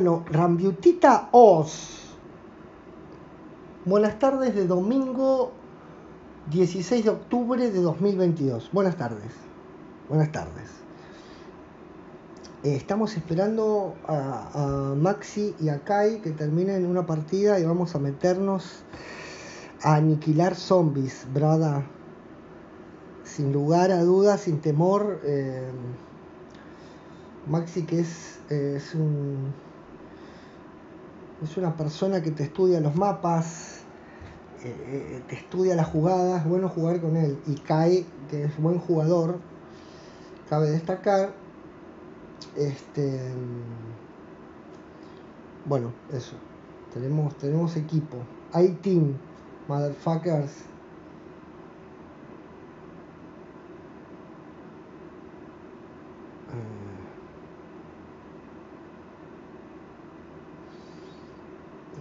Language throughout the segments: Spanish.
Bueno, Rambiutita Oz. Buenas tardes de domingo 16 de octubre de 2022. Buenas tardes. Buenas tardes. Eh, estamos esperando a, Maxi y a Kai que terminen una partida y vamos a meternos a aniquilar zombies, brada. Sin lugar a dudas, sin temor. eh, Maxi que es, eh, es un es una persona que te estudia los mapas, eh, eh, te estudia las jugadas, bueno jugar con él. Y Kai, que es buen jugador, cabe destacar. Este bueno, eso. Tenemos, tenemos equipo. Hay team, motherfuckers.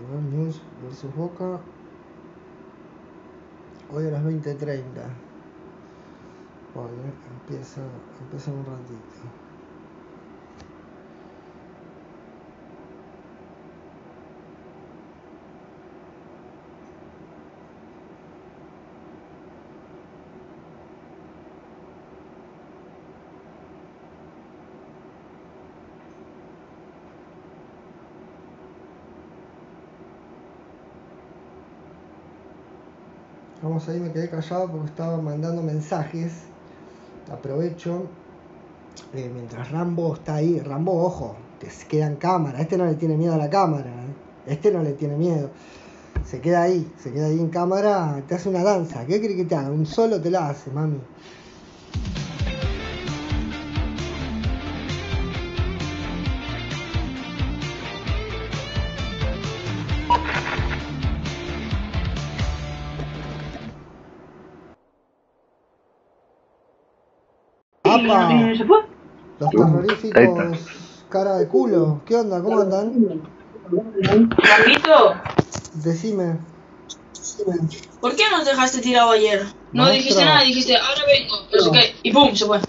Eh, News versus Boca. Hoy a las 20.30. Bueno, empieza, empieza un ratito. Vamos ahí, me quedé callado porque estaba mandando mensajes. Aprovecho. eh, mientras Rambo está ahí. Rambo, ojo, te queda en cámara. Este no le tiene miedo a la cámara. ¿eh? Este no le tiene miedo. Se queda ahí, se queda ahí en cámara. Te hace una danza. ¿Qué crees que te haga? Un solo te la hace, mami. ¡Apa! ¿Y se fue? Los terroríficos cara de culo. ¿Qué onda? ¿Cómo andan? Gambito, Decime. ¿por qué nos dejaste tirado ayer? No Maestro. dijiste nada, dijiste, ahora vengo, no sé qué, y pum, se fue.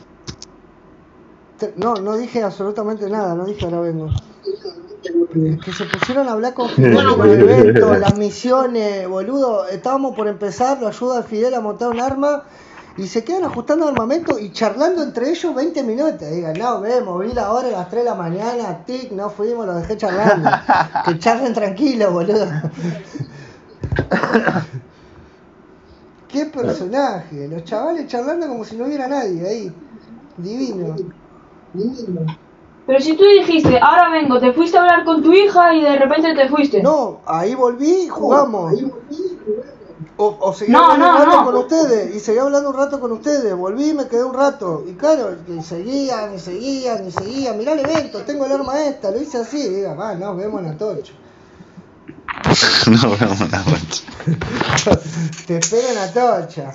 No, no dije absolutamente nada, no dije ahora vengo. Que se pusieron a hablar con Fidel con el evento, las misiones, boludo. Estábamos por empezar, lo ayuda a Fidel a montar un arma y se quedan ajustando armamento y charlando entre ellos 20 minutos. Digan, no, vemos, vi la hora a las 3 de la mañana, tic, no fuimos, los dejé charlando. Que charlen tranquilos, boludo. Qué personaje, los chavales charlando como si no hubiera nadie ahí. Divino. Pero si tú dijiste, ahora vengo, te fuiste a hablar con tu hija y de repente te fuiste. No, ahí volví y jugamos. O, o seguí No, hablando no, un rato no. con ustedes, y seguí hablando un rato con ustedes, volví y me quedé un rato. Y claro, y seguían, y seguían, y seguían. Mirá el evento, tengo el arma esta, lo hice así. Y diga, va, nos vemos en la tocha. no, no, una mancha. Te espero en la tocha.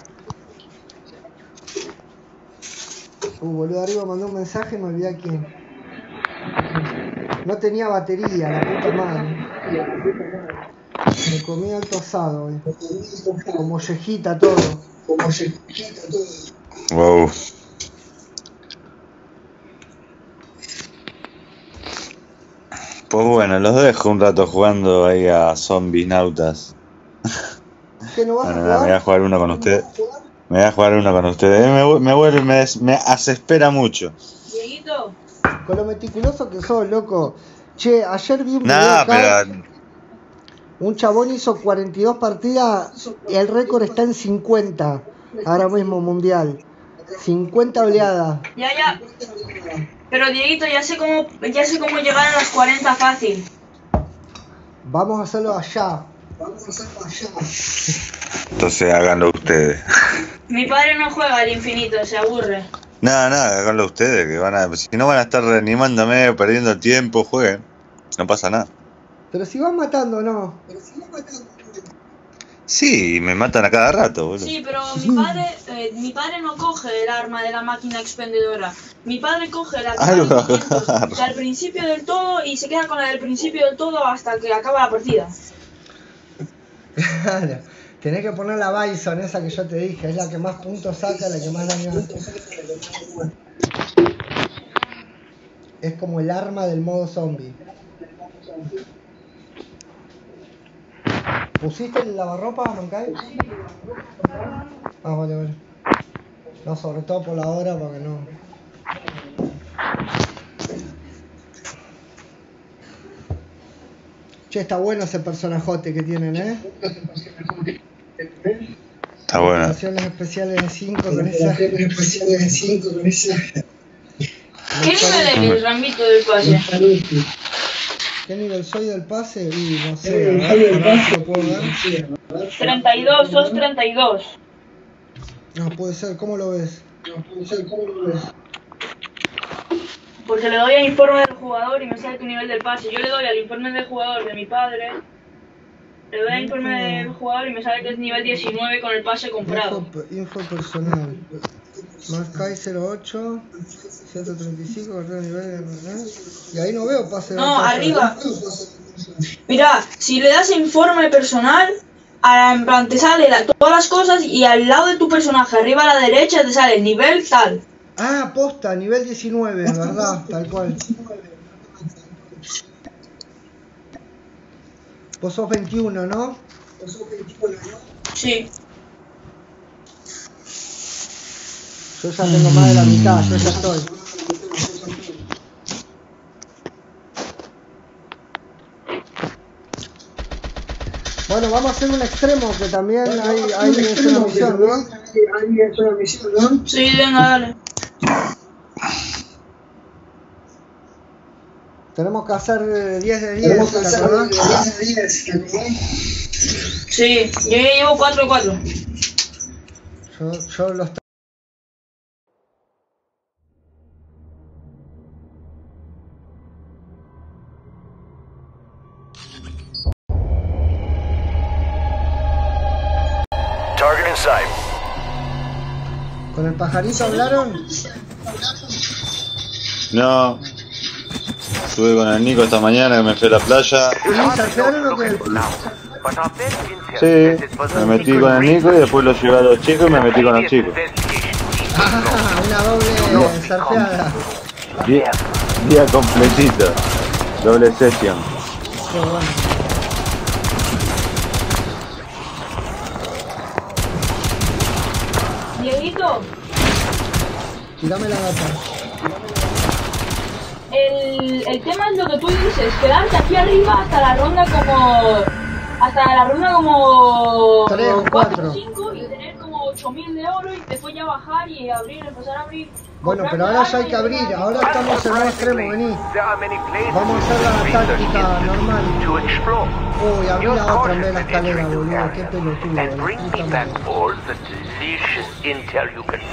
Uh, boludo, arriba mandó un mensaje y me olvidé a quién. No tenía batería, la puta madre. Me comí alto asado hoy. Como mollejita todo. Wow. Pues bueno, los dejo un rato jugando ahí a zombies nautas. ¿Qué no vas Bueno, a nada, me voy a jugar? jugar uno con ustedes. Me voy a jugar uno con ustedes. Me, me vuelve, me, des- me asespera mucho. Dieguito, Con lo meticuloso que sos, loco. Che, ayer vi un video Nada, acá. pero. Un chabón hizo 42 partidas y el récord está en 50. Ahora mismo mundial. 50 oleadas. ya, ya. Pero Dieguito, ya sé cómo, ya sé cómo llegar a las 40 fácil. Vamos a hacerlo allá. Entonces háganlo ustedes. Mi padre no juega al infinito, se aburre. Nada, nada, háganlo ustedes. Que van a, si no van a estar reanimándome, perdiendo el tiempo, jueguen. No pasa nada. Pero si vas matando, no. Sí, me matan a cada rato, boludo. Sí, pero mi padre, eh, mi padre no coge el arma de la máquina expendedora. Mi padre coge la Ah, lo K500 del principio del todo y se queda con la del principio del todo hasta que acaba la partida. Claro. Tenés que poner la Bison, esa que yo te dije. Es la que más puntos saca, la que más daño hace. Es como el arma del modo zombie. ¿Pusiste el lavarropa, Mancay? Ah, vale, vale. No, sobre todo por la hora, porque no. Che, está bueno ese personajote que tienen, ¿eh? Está bueno. Naciones especiales de 5 con esa. especiales de 5 con esa. ¿Qué nivel es el rambito del pase? ¿Qué nivel soy del pase? Y no sé, a ver, si lo puedo ver. 32, sos 32. No, puede ser, ¿cómo lo ves? No, puede ser, ¿cómo lo ves? Porque le doy al informe del jugador y me sale tu nivel del pase. Yo le doy al informe del jugador de mi padre. Le doy al informe del jugador y me sale que es nivel 19 con el pase comprado. Info, info personal. Marcai 08, 135, correo nivel. Y ahí no veo pase. No, pase. arriba. Mira, si le das informe personal, en plan, te sale la- todas las cosas y al lado de tu personaje, arriba a la derecha, te sale nivel tal. Ah, posta, nivel 19, verdad, tal cual. Vos sos 21, ¿no? Vos sos 21, ¿no? Sí. Yo ya tengo más de la mitad, yo ya estoy. Bueno, vamos a hacer un extremo que también hay, hay es una misión, ¿no? Sí, venga, dale. Tenemos que hacer eh, 10 de 10, ¿te acordás? Sí, yo ya llevo 4 de 4. Yo, yo los ¿Con el pajarito hablaron? No. Estuve con el Nico esta mañana que me fui a la playa. ¿Sí? Me metí con el Nico y después lo llevé a los chicos y me metí con los chicos. Ah, una doble surfeada. Día, día completito. Doble sesión. Qué bueno. Dieguito, Tirame la data. el, el tema es lo que tú dices, quedarte aquí arriba hasta la ronda como... Hasta la ronda como... Tres o cuatro. 5 y tener como 8000 de oro y después ya bajar y abrir, empezar a abrir. Bueno, pero ahora ya hay que abrir. Ahora estamos en un extremo, vení. Vamos a hacer la táctica normal. to explore. Uy, abrí la otra en vez de la escalera, boludo. the Qué pelotudo, la puta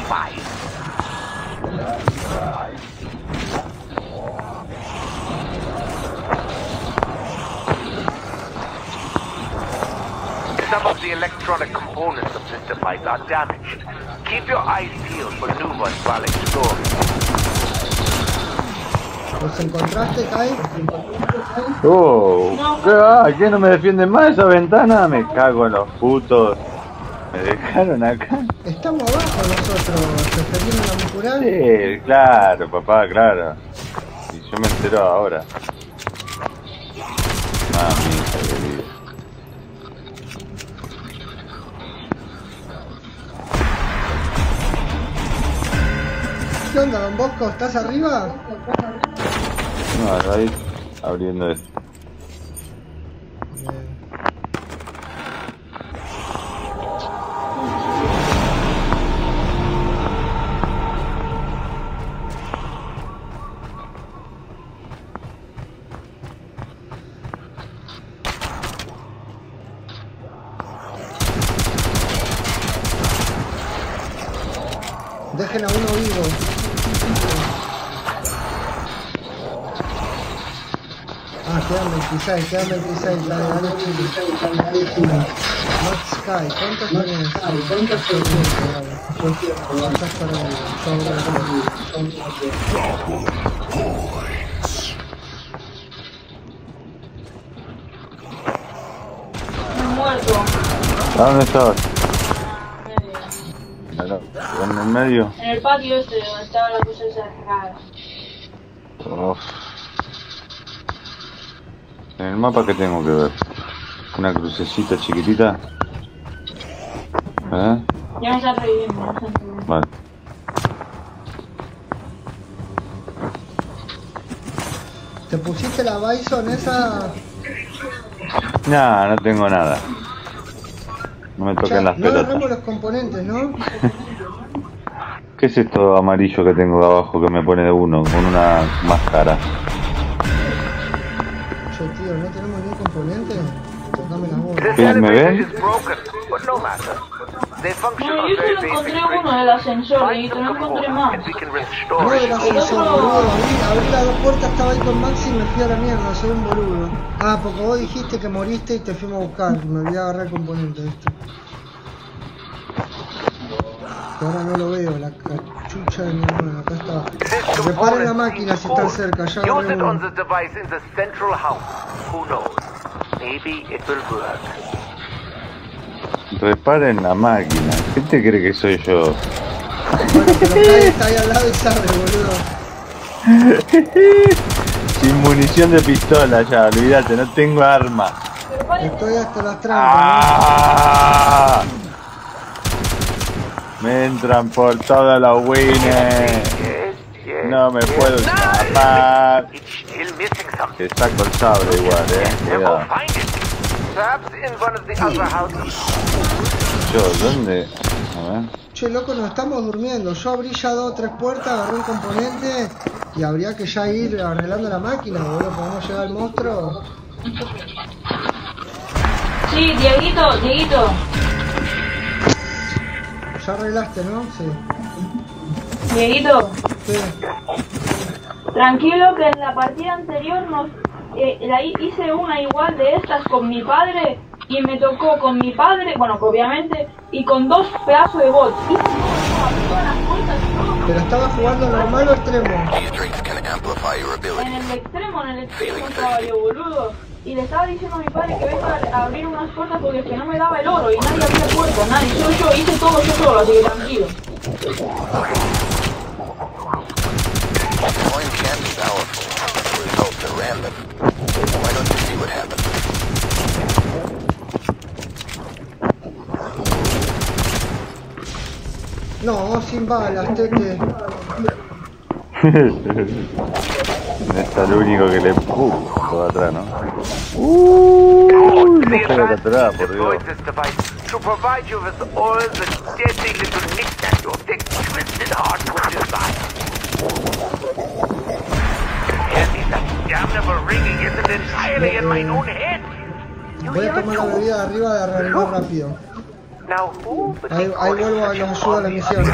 madre. Some of the electronic components of this device are damaged. Keep your eyes peeled for new ones while exploring. ¿Los encontraste, Kai? Oh, ¿qué va? ¿Qué no me defienden más esa ventana? Me cago en los putos. Me dejaron acá. Estamos abajo nosotros. ¿Se vinieron a mi curar? Sí, claro, papá, claro. Y yo me entero ahora. Mamita querida. ¿Qué onda, don Bosco? ¿Estás arriba? No, ahí abriendo esto. Dejen a uno vivo. Ah, quedan 26, quedan 26, dale, dale, chico. Max Sky, ¿cuántos tenés? ¿Cuántos tenés? Estás Me he muerto. ¿A dónde estabas? En el medio. En el patio este, donde estaba la cosa esa rara. Uf. En el mapa que tengo que ver. Una crucecita chiquitita. ¿Eh? Ya me está reviviendo. Vale. ¿Te pusiste la Bison esa? Nah, no tengo nada. No me toquen las no pelotas. los componentes, ¿no? ¿Qué es esto amarillo que tengo abajo que me pone de uno con una máscara? Yo, tío, ¿no tenemos ningún componente? Tocame la bola. This ¿Me ven? but no yo solo encontré uno del ascensor, y no encontré components más. No del ascensor, boludo. Abrí, abrí las dos puertas, estaba ahí con Maxi y me fui a la mierda, soy un boludo. Ah, porque vos dijiste que moriste y te fuimos a buscar. Me olvidé de agarrar el componente, ¿viste? Que ahora no lo veo, la cachucha de mi hermano. Acá está. Reparen la máquina si están cerca, ya Use agarré it on the device in the central house. Who knows? Maybe it will work. Reparen la máquina. ¿Qué te cree que soy yo? Bueno, pero Kai está ahí al lado y sabe, boludo. Sin munición de pistola ya, olvídate, no tengo arma. Estoy hasta las trampas, ¡Ah! Me entran por todos los yes. No me puedo escapar. Saco el sable igual, eh. Cuidado. Yo, ¿dónde? A ver. Che, loco, nos estamos durmiendo. Yo abrí ya dos o tres puertas, agarré un componente y habría que ya ir arreglando la máquina, boludo. Podemos llegar al monstruo. Sí, Dieguito, Dieguito. Ya arreglaste, ¿no? Sí. Dieguito, Sí. tranquilo que en la partida anterior nos eh, la hi- hice una igual de estas con mi padre y me tocó con mi padre, bueno, obviamente, y con dos pedazos de bots. Pero estaba jugando normal o extremo. En el extremo, en el extremo estaba yo, boludo. Y le estaba diciendo a mi padre que venga a abrir unas puertas porque es que no me daba el oro y nadie abría puertas, nadie. Solo yo hice todo yo solo, así que tranquilo. No, sin balas, tete. Está el único que le empujo de atrás, ¿no? Uh, no The se la capturada, advantage por deployed Dios. this device to provide you with all the deadly little knickknacks of the twisted heart would desire. Apparently that damnable ringing isn't entirely in my own head. You Voy a tomar la bebida de arriba de reanimar rápido. Ahí, vuelvo a los ayuda a la misión.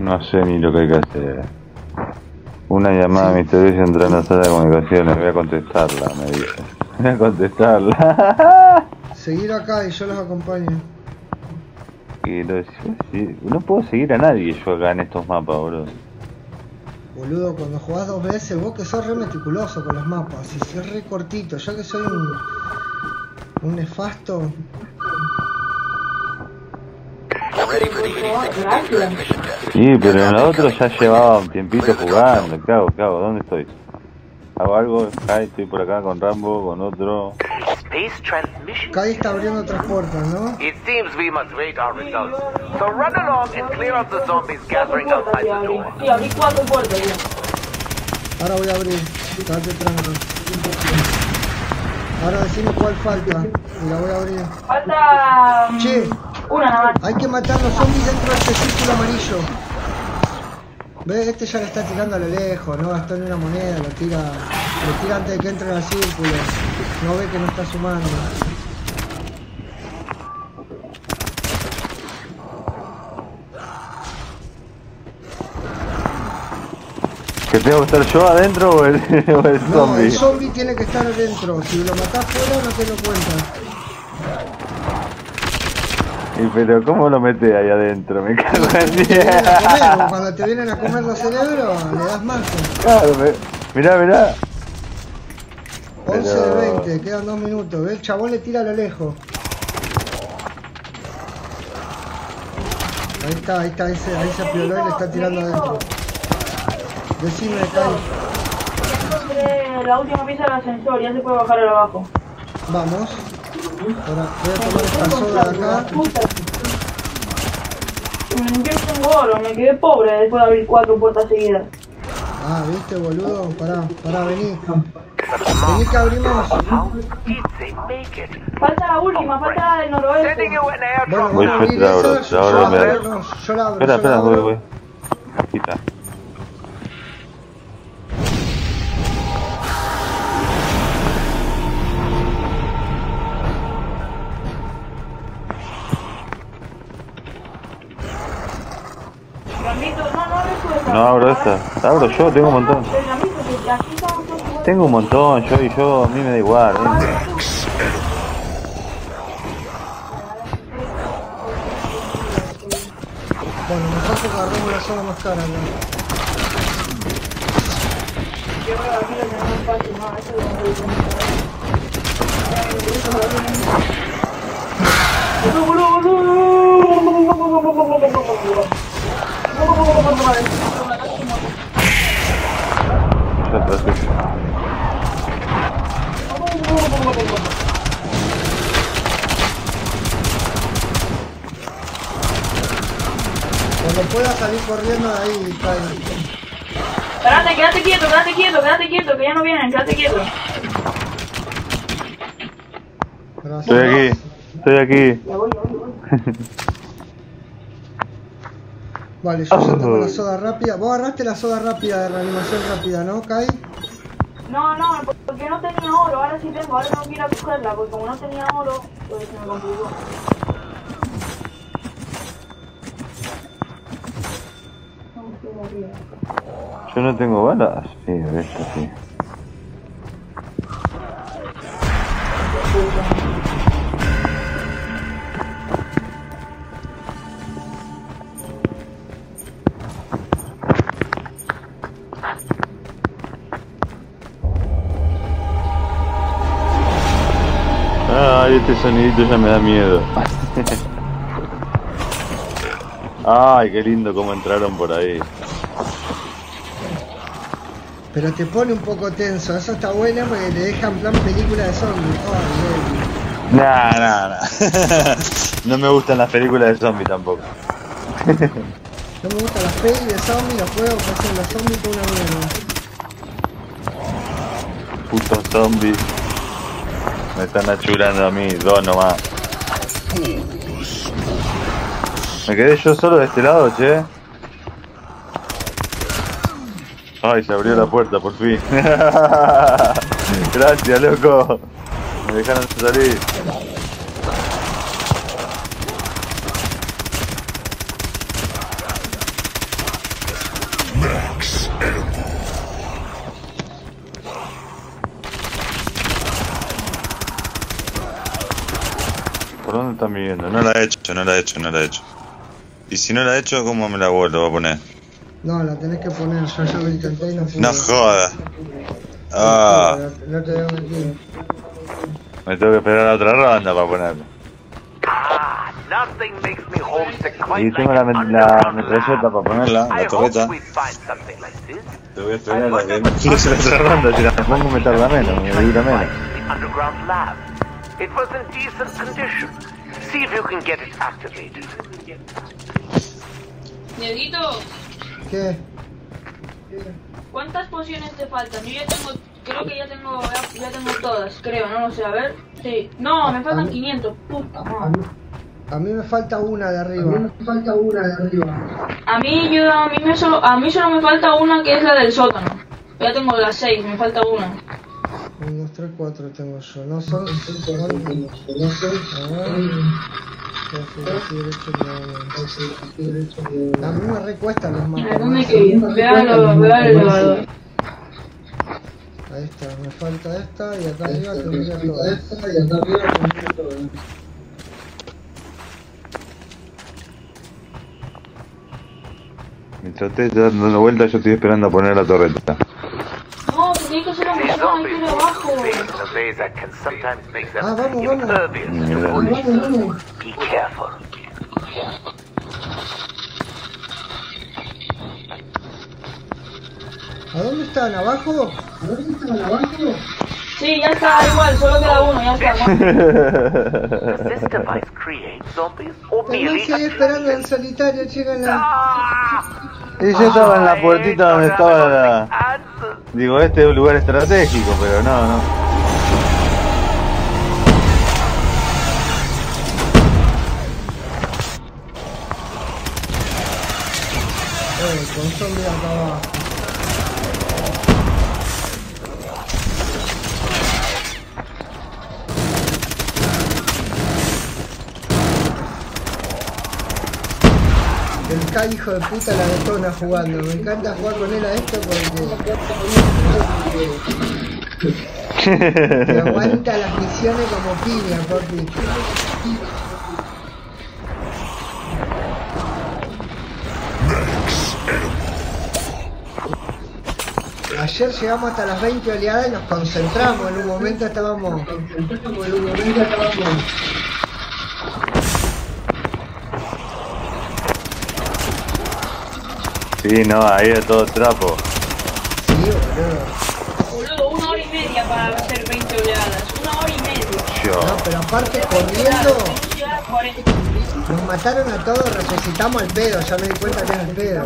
No sé ni lo que hay que hacer. Una llamada misteriosa entra en la sala de comunicaciones. Voy a contestarla, me dice. Voy a contestarla. Seguir acá y yo los acompaño. Lo- sí, no puedo seguir a nadie yo acá en estos mapas, boludo. Boludo, cuando jugás dos veces, vos que sos re meticuloso con los mapas, y si es re cortito, yo que soy un, un nefasto, You're ready for the 86 stage transmission test. Sí, pero en la otra ya llevaba un tiempito jugando. ¿Qué hago? ¿Qué hago? ¿Dónde estoy? ¿Hago algo? Ay, estoy por acá con Rambo, con otro. space transmission? Kai está abriendo otras puertas, ¿no? It seems we must wait our results. So run along and clear out the zombies gathering outside the door. Sí, abrí cuatro puertas ya. Ahora voy a abrir, date tranquilo. Ahora decime cuál falta, y la voy a abrir. Falta Che, una nada más. hay que matar los zombies dentro de este círculo amarillo. ¿Ves? Este ya le está tirando a lo lejos, no gastó ni una moneda, lo tira, lo tira antes de que entre al círculo. No ve que no está sumando. ¿Que tengo que estar yo adentro o el, o el No, zombie? el zombie tiene que estar adentro. Si lo matás fuera no te lo cuenta. Y pero ¿cómo lo metes ahí adentro? Me cago en Te vienen a comer, o 10. cuando te vienen a comer los cerebros, le das más. Claro, me- mirá, mirá. 11 de Pero- 20, quedan 2 minutos. El chabón le tira a lo lejos. Ahí está, ahí está, ese, ahí se apioló y le está tirando adentro. Decime, Kai. encontré la última pieza del ascensor, ya se puede bajar al abajo. Vamos. Ahora voy a tomar esta soda de acá. Puta. Me quedé sin oro, me quedé pobre después de abrir cuatro puertas seguidas. Ah, viste, boludo. Pará, pará, vení. Vení que abrimos. Falta la última, falta la del Sending noroeste. Bueno. Voy, yo Yo la mira. abro, no, yo la abro. Espera, yo espera, voy, voy. Aquí no abro esta, la abro yo, tengo un montón. Tengo un montón, yo y yo, a mí me da igual. vente. Bueno, mejor que agarremos la zona más cara. ¿no? De ahí, Kai. Espérate, quédate quieto, quédate quieto, quédate quieto, que ya no vienen, quédate quieto. Gracias. Estoy aquí, estoy aquí. Vale, yo ya tengo la soda rápida. Vos agarraste la soda rápida de reanimación rápida, ¿no, Kai? No, no, porque no tenía oro, ahora sí tengo, ahora tengo que ir a cogerla, porque como no tenía oro, pues se me complicó. Yo no tengo balas. Sí, de esta sí. Ay, este sonidito ya me da miedo. Ay, qué lindo cómo entraron por ahí. Pero te pone un poco tenso. Eso está bueno porque te deja en plan película de zombies. Nah, nah, nah. no me gustan las películas de zombies tampoco. no me gustan las pelis de zombies, los juegos que hacen los zombies con una mierda. Putos zombies. Me están achurando a mí, dos nomás. Me quedé yo solo de este lado, che. Ay, se abrió la puerta por fin. Gracias, loco. Me dejaron salir. ¿Por dónde están viviendo? No la he hecho, no la he hecho, no la he hecho. Y si no la he hecho, ¿cómo me la vuelvo a poner? No, la tenés que poner. Yo ya lo intenté y no. No jodas. Ah, No te a mentir. me tengo que esperar a otra ronda para me quite Y tengo la, la metralleta para ponerla, la torreta. Te voy a esperar a que empiece la otra ronda. Si la pongo me tarda menos, me dura menos. The underground lab. It was in decent condition. See if you can get it activated. Dieguito, ¿Qué? ¿cuántas pociones te faltan? Yo ya tengo, creo que ya tengo, ya, ya tengo todas, creo, no lo sé, a ver. Sí. No, me faltan 500, puta madre. A mí me falta una de arriba. A mí me falta una de arriba. A mí, yo, a mí, me solo, a mí solo me falta una que es la del sótano. Ya tengo las 6, me falta una. 1, 2, 3, 4 tengo yo. No son. son no son. A ver. A mí me recuestan los. Ahí está, me falta esta y acá arriba tendría todas. Mientras ustedes están dando vueltas, yo estoy esperando a poner la torreta. No, porque hay que hacer la These misión, hay que zombies ir move abajo. in a way that can sometimes make them Ah, vamos, vamos. impervious to Mira. bullets. Be careful. ¿A dónde están? ¿Abajo? ¿A dónde están? ¿Abajo? Sí, ya está igual, solo queda uno, ya está. This device creates zombies esperando en solitario, llega la... Ah! Y yo estaba en la puertita donde estaba la... Digo, este es un lugar estratégico, pero no, no. Eh, con zombie acá abajo. El K hijo de puta la detona jugando. Me encanta jugar con él a esto porque te aguanta las misiones como piña, papi. Ayer llegamos hasta las 20 oleadas y nos concentramos. En un momento estábamos. En un momento estábamos. Sí, no, ahí es todo trapo. Sí, boludo. Boludo, una hora y media para hacer 20 oleadas. Una hora y media. Yo. No, pero aparte corriendo, 20 oleadas, 40. nos mataron a todos, resucitamos al pedo, ya me di cuenta que era el pedo.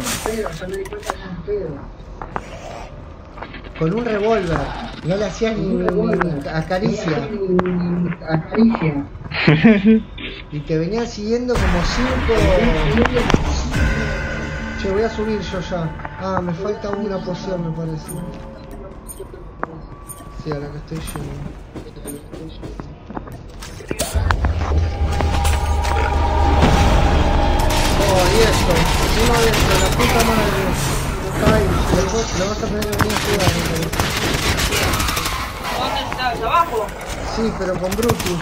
Con un revólver, no le hacías ni, ni acaricia. Acaricia. Y te venían siguiendo como cinco. Che, voy a subir yo ya. Ah, me falta una poción, me parece. Sí, a la que estoy yendo. Oh, y eso. Uno adentro, la puta madre. Ay, le vas a tener que venir a ayudar, me parece. ¿Dónde estás? ¿Abajo? Sí, pero con Brutus.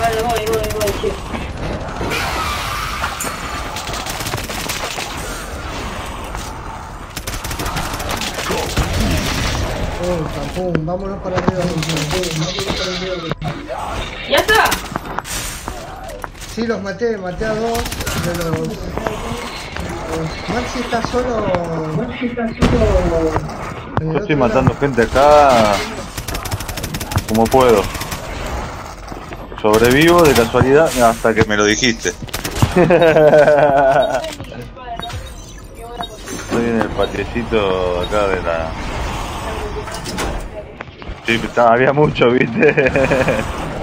Vale, voy, voy, voy, sí. Oh, pum, vámonos para arriba. Vámonos para arriba. ¿Ya está? Sí, los maté, maté a dos de los... los- Maxi está solo... Maxi está solo... el Yo estoy lado. matando gente acá como puedo. Sobrevivo de casualidad hasta que me lo dijiste. Estoy en el patiecito acá de la... Sí, había mucho, viste.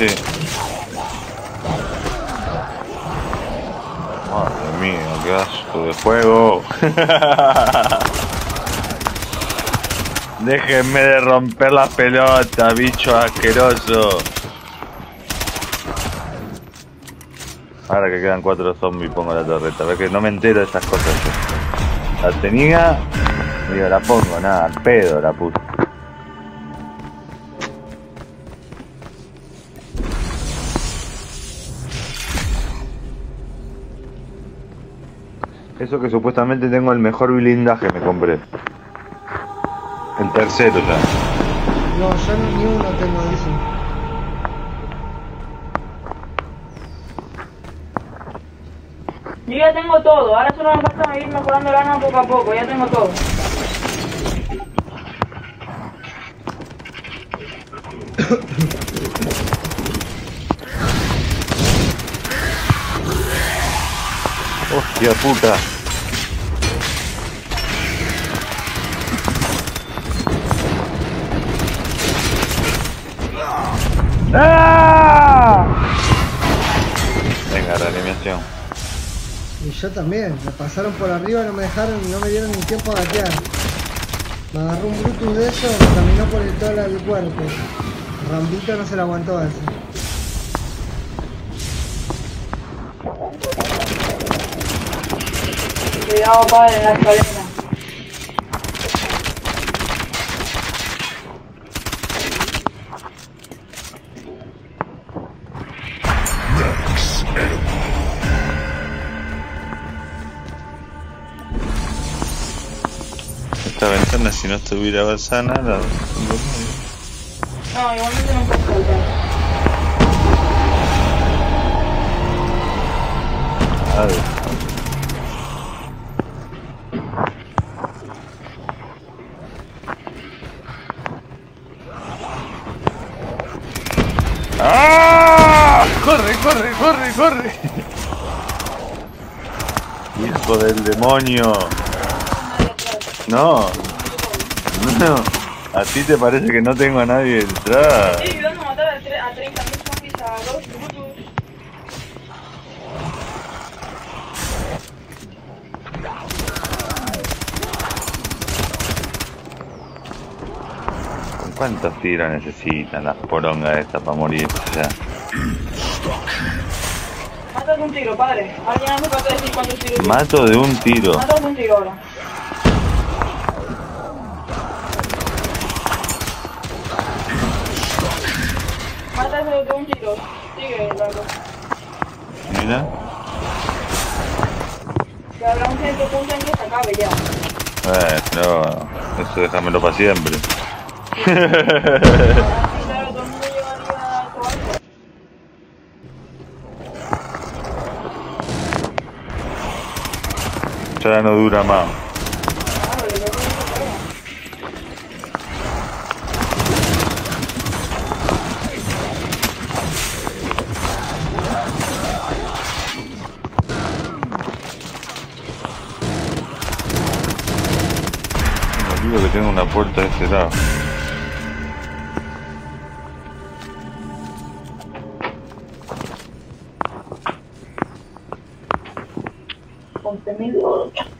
Sí. Madre mía, qué asco de juego. Déjenme de romper la pelota, bicho asqueroso. Ahora que quedan cuatro zombies pongo la torreta. Ves que no me entero de estas cosas. La tenía, digo, la pongo, nada, al pedo la puse. Eso que supuestamente tengo el mejor blindaje me compré. El tercero ya. No, yo ni uno tengo de eso. Yo ya tengo todo, ahora solo me falta ir mejorando el arma poco a poco, ya tengo todo. Hostia puta. ¡Ah! Venga, reanimación. Y yo también, me pasaron por arriba, no me dejaron, no me dieron ni tiempo a gatear. Me agarró un Brutus de eso, me caminó por el todo el cuerpo. Rambito no se lo aguantó a. Cuidado, padre, en la escalera. no estuviera basada nada. No, igualmente no puedo saltar. A ver. ¡Ah! ¡Corre, corre, corre, corre! ¡Hijo del demonio! No. No. ¿A ti te parece que no tengo a nadie detrás? Estoy ayudando a matar a, tre- a 30.000 zombies a dos brutos. ¿Cuántos tiros necesitan las porongas estas para morir? O sea, Matas un tiro, padre. Alguien falta decir cuántos tiros. mato de un tiro. Matas un tiro ahora. Matas de un tiro. Sigue, Largo. Mira. Que habrá un punto en que se acabe ya. Eh, no, eso déjamelo para siempre. Ya no dura más. Claro, yo creo que se puede. Me olvido que tengo una puerta de ese lado. Dólares.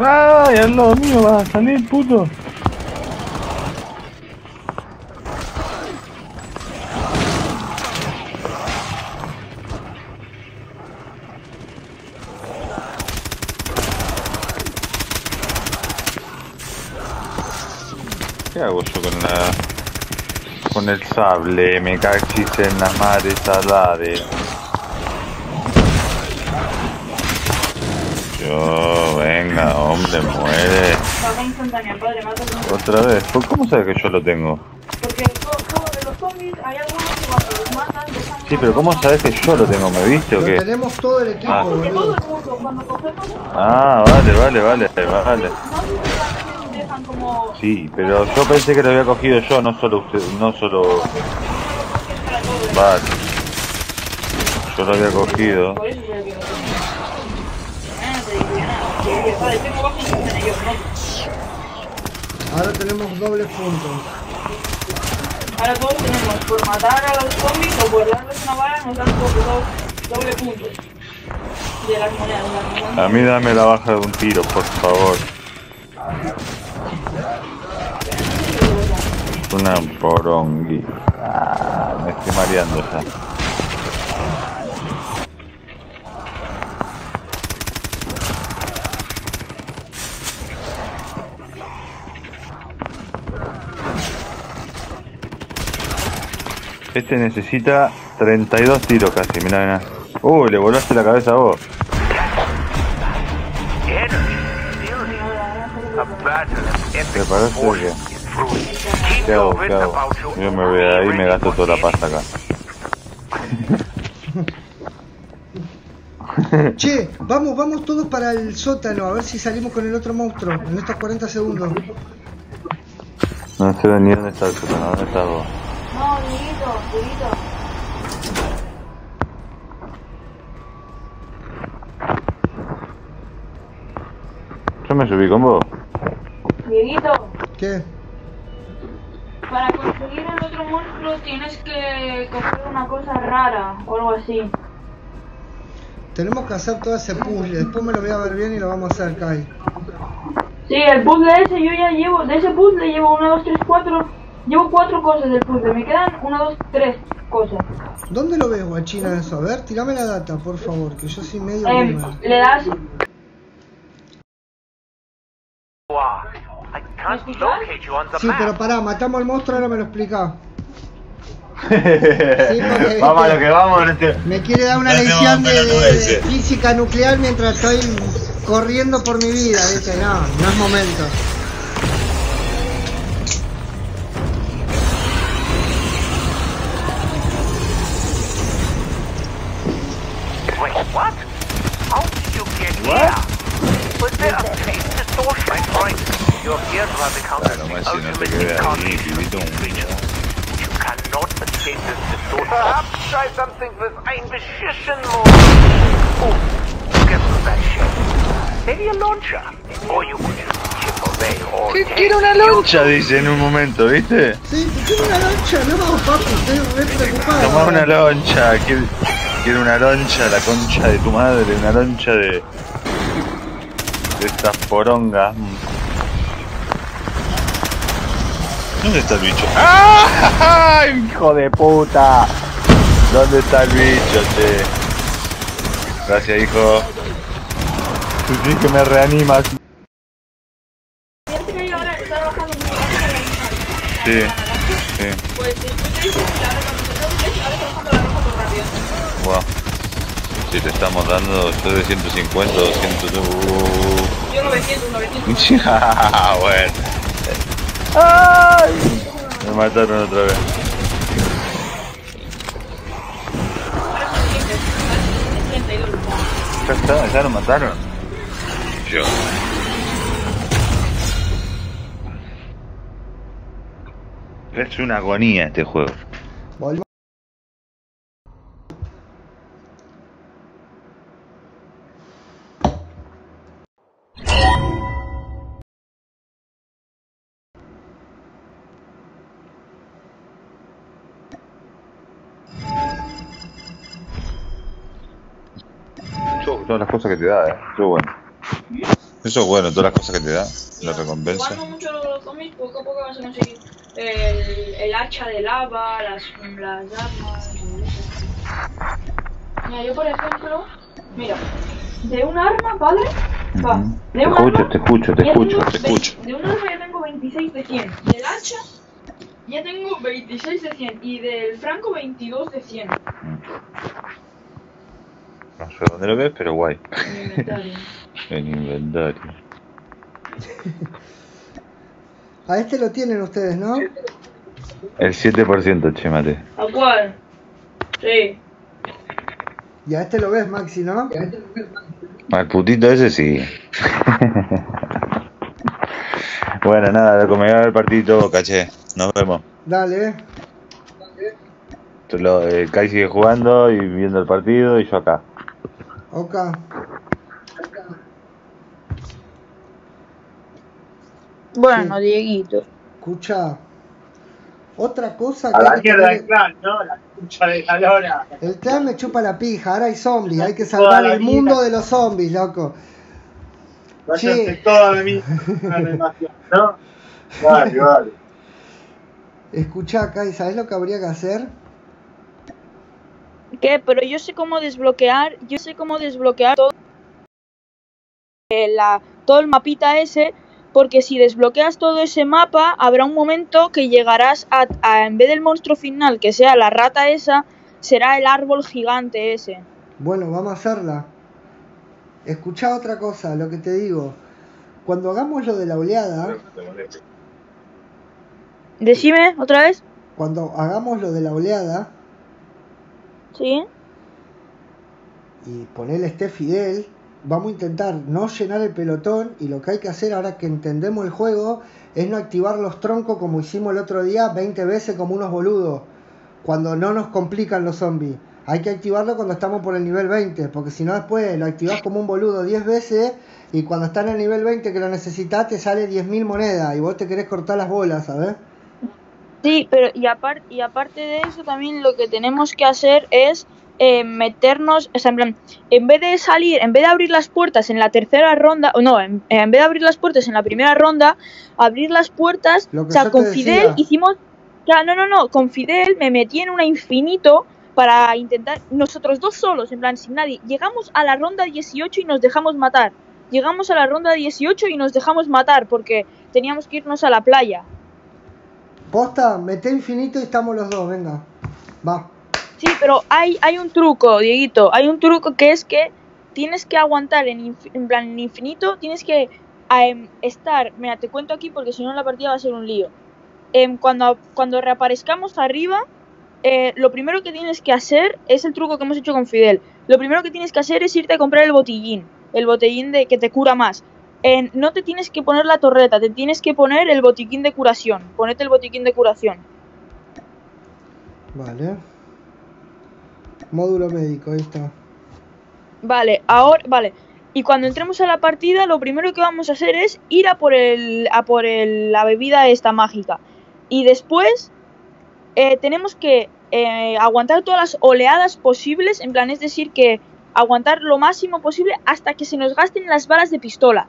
¡Ay, al lado mío va a salir, puto! ¿Qué hago yo con la... con el sable? Me cachis en la madre salade. Yo, venga, hombre, muere. Otra vez. ¿Por- ¿Cómo sabes que yo lo tengo? Porque de los zombies hay algunos que cuando los matan Sí, pero ¿cómo sabes que yo lo tengo? ¿Me viste o Lo qué? tenemos todo el equipo, Ah. Porque todo boludo. el mundo, cuando cogemos, Ah, vale, vale, vale, vale. Sí, pero yo pensé que lo había cogido yo, no solo usted, no solo... Vale. Yo lo había cogido. Ah. Ahora tenemos dobles puntos. Ahora todos tenemos, por matar a los zombies o por darles una bala, nos dan doble, doble, doble puntos. De las monedas, de las monedas. A mí dame la baja de un tiro, por favor. Una porongui. Ah, me estoy mareando ya. Este necesita 32 tiros casi, mira, mira. Uy, le volaste la cabeza a vos. Energy, still A battle of ¿Te epic parece proportions que- is brewing. Keep ¿Qué hago? ¿Qué hago? Yo me voy ahí y me gasto toda la pasta acá. Che, vamos, vamos todos para el sótano, a ver si salimos con el otro monstruo en estos 40 segundos. No sé ni dónde está el sótano, ¿dónde estás vos? No, Dieguito, Dieguito. Yo me subí con vos. Dieguito, ¿Qué? Para conseguir el otro monstruo tienes que coger una cosa rara o algo así. Tenemos que hacer todo ese puzzle, después me lo voy a ver bien y lo vamos a hacer, Kai. Sí, el puzzle ese yo ya llevo, de ese puzzle llevo 1, 2, 3, 4, llevo cuatro cosas del puzzle, me quedan 1, 2, 3 cosas. ¿Dónde lo ves, guachina, eso? A ver, tirame la data, por favor, que yo soy medio boomer. le das, Wow. Sí, pero pará, matamos al monstruo, ahora me lo explicás. porque- vamos a lo que vamos en este. Me quiere dar una No lección de, de- física nuclear mientras estoy corriendo por mi vida, ¿viste? No, no es momento. Claro, más si no te ahí, pibito. Perhaps try something with ein beschissen more. Oh, guess what that shit? Maybe a launcher. Or you could use chip away or ¿Qué quiere una loncha? Dice en un momento, ¿viste? Sí, quiero una loncha, no, papi, estoy re preocupado. Toma una loncha, quiere, quiere una loncha, la concha de tu madre, una loncha de. de estas porongas. Mm. ¿Dónde está el bicho? ¡Ah! ¡Hijo de puta! ¿Dónde está el bicho, che? Gracias, hijo. Tú sí que me reanimas. Sí, sí. Wow. Si te estamos dando, estoy de 150, 200. Uh. Yo 900, 900. Ah, bueno. ¡Ay! Me mataron otra vez. Ahora son 100, ahora son 32. Ya está, ya lo mataron. Yo. Es una agonía este juego. Cosas que te da, eh. Eso es bueno. Eso es bueno, todas las cosas que te da. La recompensa. Jugando mucho los zombies, poco a poco vas a conseguir el, el hacha de lava, las, las armas. y eso. Mira, yo por ejemplo, mira, de un arma, ¿vale? Va, de Te un escucho, arma, te escucho, te escucho, te escucho. De un arma ya tengo 26 de 100. Del hacha ya tengo 26 de 100. Y del franco 22 de 100. No sé dónde lo ves, pero guay. En inventario. En inventario. A este lo tienen ustedes, ¿no? El 7%, che, mate. ¿A cuál? Sí. Y a este lo ves, Maxi, ¿no? Al putito ese sí. bueno, nada, loco, me voy a ver el partidito, caché. Nos vemos. Dale, Tú lo- eh, Kai sigue jugando y viendo el partido y yo acá. Ok. Bueno, Sí. Dieguito. Escucha. Otra cosa A que la hay que mierda del clan, ¿no? La concha de la lora. El clan me chupa la pija, ahora hay zombies, hay que salvar la el vida. mundo de los zombies, loco. Váyanse Sí. toda de mí. ¿no? Vale, vale. Escucha, Kai, ¿sabes lo que habría que hacer? ¿Qué? Pero yo sé cómo desbloquear, yo sé cómo desbloquear todo, eh, la, todo el mapita ese, porque si desbloqueas todo ese mapa, habrá un momento que llegarás a, a- en vez del monstruo final, que sea la rata esa, será el árbol gigante ese. Bueno, vamos a hacerla. Escucha otra cosa, lo que te digo. Cuando hagamos lo de la oleada, Decime otra vez. cuando hagamos lo de la oleada Sí. y ponerle este Fidel, vamos a intentar no llenar el pelotón y lo que hay que hacer ahora que entendemos el juego es no activar los troncos como hicimos el otro día 20 veces como unos boludos, cuando no nos complican los zombies. Hay que activarlo cuando estamos por el nivel 20, porque si no después lo activás como un boludo 10 veces y cuando está en el nivel 20 que lo necesitas te sale 10.000 monedas y vos te querés cortar las bolas, ¿sabes? Sí, pero y, y aparte de eso también lo que tenemos que hacer es eh, meternos, o sea, en plan, en vez de salir, en vez de abrir las puertas en la tercera ronda, o no, en, en vez de abrir las puertas en la primera ronda, abrir las puertas, o sea, con decía. Fidel hicimos, claro, no, no, no, con Fidel me metí en una infinito para intentar, nosotros dos solos, en plan, sin nadie, llegamos a la ronda 18 y nos dejamos matar. Llegamos a la ronda 18 y nos dejamos matar porque teníamos que irnos a la playa. Posta, mete infinito y estamos los dos, venga. Va. Sí, pero hay, hay un truco, Dieguito. Hay un truco que es que tienes que aguantar en, plan infinito, tienes que em, estar, mira, te cuento aquí porque si no la partida va a ser un lío. Em, cuando, cuando reaparezcamos arriba, eh, lo primero que tienes que hacer es el truco que hemos hecho con Fidel. Lo primero que tienes que hacer es irte a comprar el botellín, el botellín de que te cura más. En- no te tienes que poner la torreta, te tienes que poner el botiquín de curación. Ponete el botiquín de curación. Vale. Módulo médico, ahí está. Vale, ahora, vale. Y cuando entremos a la partida, lo primero que vamos a hacer es ir a por el, a por el- la bebida esta mágica. Y después eh, tenemos que eh, aguantar todas las oleadas posibles, en plan, es decir, que aguantar lo máximo posible hasta que se nos gasten las balas de pistola.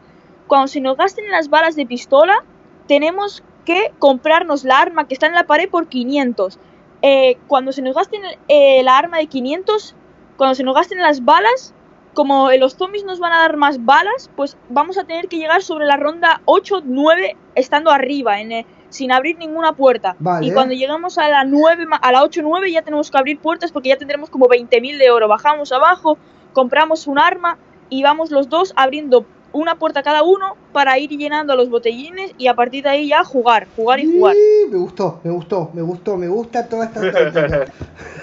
Cuando se nos gasten las balas de pistola, tenemos que comprarnos la arma que está en la pared por 500. Eh, cuando se nos gasten eh, la arma de 500, cuando se nos gasten las balas, como los zombies nos van a dar más balas, pues vamos a tener que llegar sobre la ronda 8-9 estando arriba, en, eh, sin abrir ninguna puerta. Vale. Y cuando llegamos a la 9, ma- a la 8-9 ya tenemos que abrir puertas porque ya tendremos como 20.000 de oro. Bajamos abajo, compramos un arma y vamos los dos abriendo una puerta cada uno para ir llenando los botellines y a partir de ahí ya jugar, jugar y jugar. Y me gustó, me gustó, me gustó, me gusta toda esta.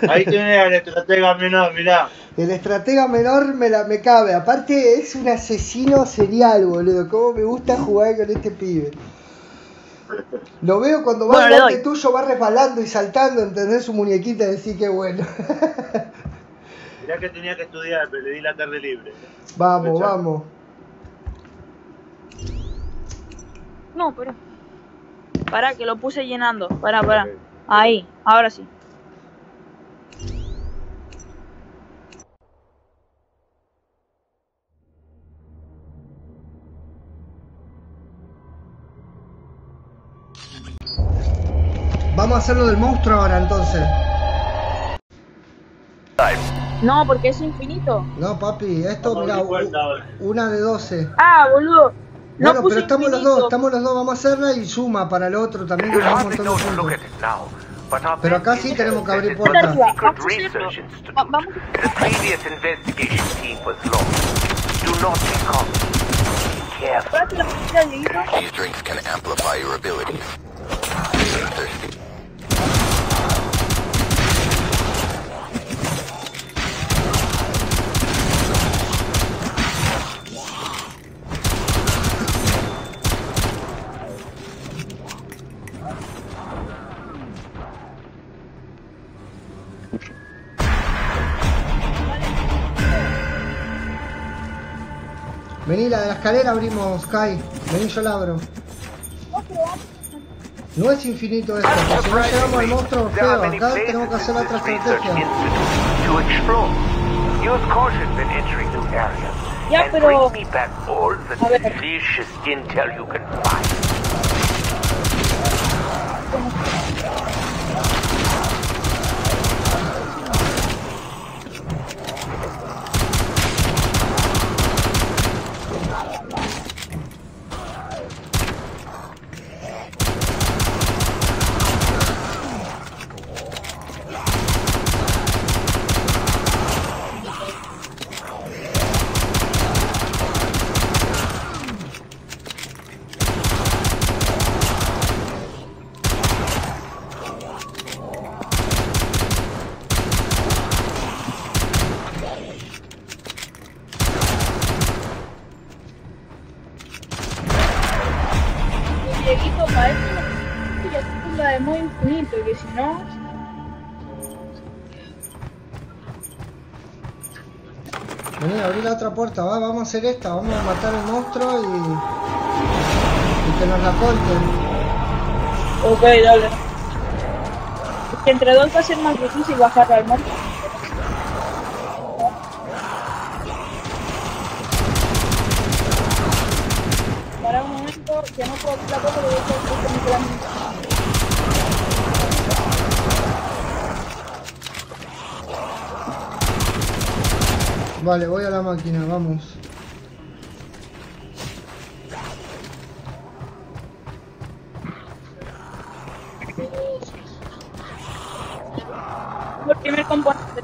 Ahí tiene al estratega menor, mirá. El estratega menor me, la, me cabe. Aparte es un asesino serial, boludo. Cómo me gusta jugar con este pibe. Lo veo cuando va delante tuyo, va resbalando y saltando, ¿entendés? Su muñequita, decir que bueno. Mirá que tenía que estudiar, pero le di la tarde libre. vamos, vamos. No, pero. Para, que lo puse llenando. Para, para. Ahí, ahora sí. Vamos a hacerlo del monstruo ahora entonces. No, porque es infinito. No, papi, esto, mira, una de 12. Ah, boludo. No Bueno, pero estamos los infinito. dos, estamos los dos, vamos a hacerla y suma para el otro también que un montón de Pero acá sí tenemos que abrir puertas. is that Vamos. a the secret Vení, la de la escalera abrimos, Kai. Vení, yo la abro. No es infinito esto, porque si no llegamos al monstruo feo. Acá tenemos que hacer otra estrategia. institute to explore. Use caution when entering new areas. Ya, pero- A ver. Para eso ya tengo la de modo infinito, que si no. Vení, abrí la otra puerta, va, vamos a hacer esta, vamos a matar al monstruo y. y que nos la corten. Ok, dale. Es que entre dos va a ser más difícil bajar al monte. Para un momento, que no puedo hacer la cosa, lo voy a hacer con mi plan. Vale, voy a la máquina, vamos. El primer componente.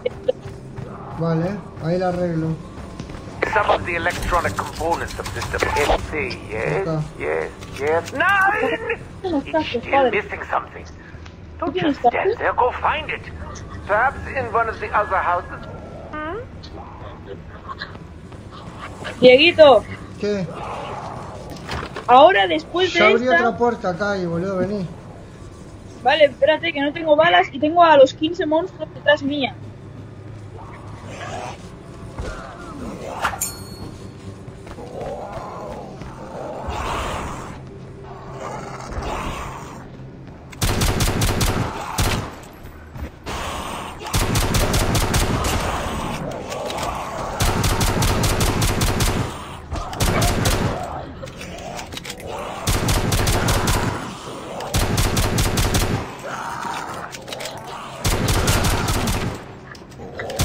Vale, ahí la arreglo. some of the electronic components of this FC. Yes, yes, yes. Nine! ¿Dónde estás, He's still padre? missing something. Don't ¿Tienes just stand there. Go find it. Perhaps in one of the other houses. Dieguito, ¿Qué? ahora después de abrí esta... otra puerta acá y boludo, vení. Vale, espérate, que no tengo balas y tengo a los 15 monstruos detrás mía.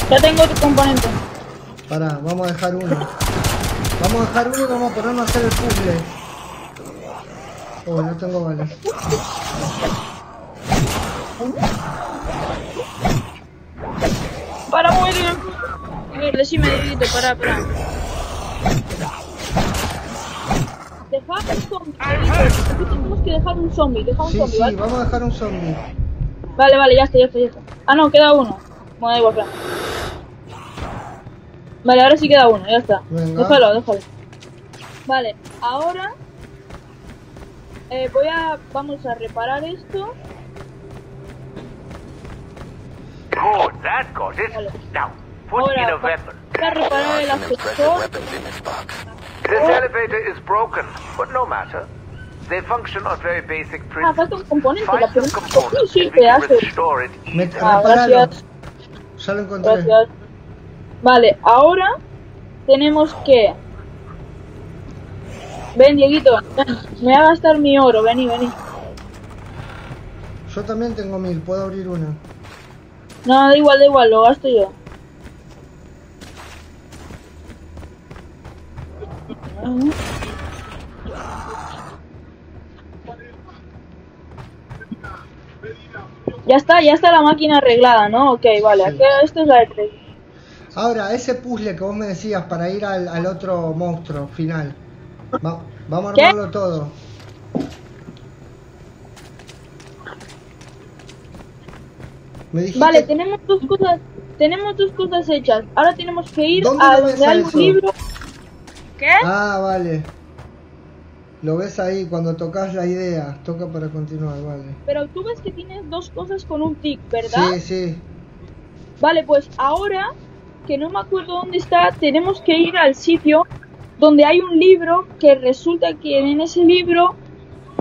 Ya componente. Pará, vamos a dejar uno. Vamos a dejar uno y vamos a ponernos a hacer el puzzle. Oh, no tengo balas. Para morir. A ver, decime, Dieguito, para, para. Deja un zombie. Aquí tenemos que dejar un zombie, deja un Sí, zombie, sí, ¿vale? vamos a dejar un zombie. Vale, vale, ya está, ya está, ya está. Ah, no, queda uno. Bueno, da igual, Fran. Vale, ahora sí queda uno, ya está. Venga. Déjalo, déjalo. Vale, ahora eh, voy a, vamos a reparar esto. Good, that got it. Vale. Now, put in a weapon. reparar el ascensor. weapons in this box. This elevator is broken, but no matter. They function on very basic Ah, principles. falta un componente, Find la pregunta. Sí, te hace. Me. Ah, gracias. Ya lo encontré. Gracias. Vale, ahora tenemos que. Ven, Dieguito, me voy a gastar mi oro, vení, vení. Yo también tengo mil, puedo abrir una. No, da igual, da igual, lo gasto yo. Ya está, ya está la máquina arreglada, ¿no? Ok, vale, Sí. aquí esto es la de tres. Ahora, ese puzzle que vos me decías para ir al, al otro monstruo final. Va- vamos a ¿Qué? armarlo todo. Me dijiste... Vale, tenemos dos cosas, tenemos dos cosas hechas. Ahora tenemos que ir ¿Dónde a donde hay un libro. ¿Qué? Ah, vale. Lo ves ahí cuando tocas la idea. Toca para continuar, vale. Pero tú ves que tienes dos cosas con un tic, ¿verdad? Sí, sí. Vale, pues ahora que no me acuerdo dónde está, tenemos que ir al sitio donde hay un libro que resulta que en ese libro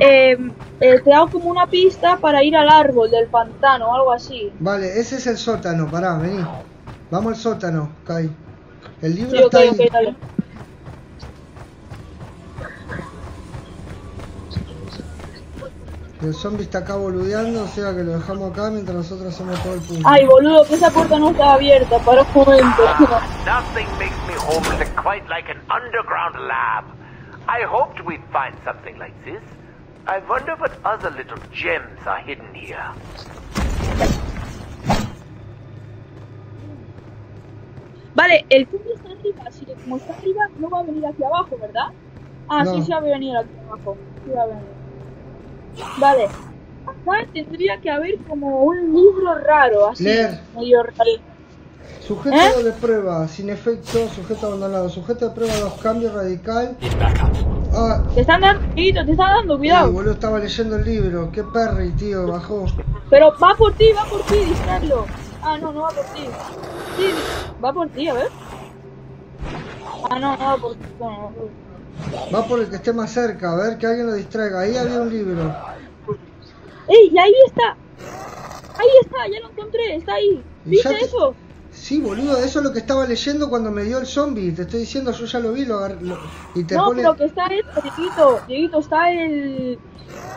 eh, eh, te da como una pista para ir al árbol del pantano o algo así. Vale, ese es el sótano. Pará, vení. Vamos al sótano, Kai. El libro Sí, está ahí. ok, El zombie está acá boludeando, o sea que lo dejamos acá mientras nosotros hacemos todo el punto. Ay, boludo, que esa puerta no estaba abierta, para un momento. Nothing makes me homesick quite like an underground lab. I hoped we'd find something like this. I wonder what other little gems are hidden here. Vale, el punto está arriba, así que como está arriba no va a venir aquí abajo, ¿verdad? Ah, No. sí, sí va a venir aquí abajo. Sí va a venir. Vale. Acá tendría que haber como un libro raro, así. Leer. Medio raro. Sujeto ¿Eh? de prueba, sin efecto, sujeto abandonado. Sujeto de prueba, dos cambios radical. Ah, Te están dando, te están dando, sí, cuidado. boludo, estaba leyendo el libro. Qué perry, tío, bajó. Pero va por ti, va por ti, distraerlo. Ah, no, no va por ti. Sí, va por ti, a ver. Ah, no, no va por ti. No, no va por el que esté más cerca, a ver que alguien lo distraiga. Ahí había un libro. ¡Ey! Y ahí está. Ahí está, ya lo encontré, está ahí. ¿Viste te- eso? Sí, boludo, eso es lo que estaba leyendo cuando me dio el zombie. Te estoy diciendo, yo ya lo vi, lo agarré. lo- y te No, pone. pero que está esto, Dieguito. Dieguito, está el...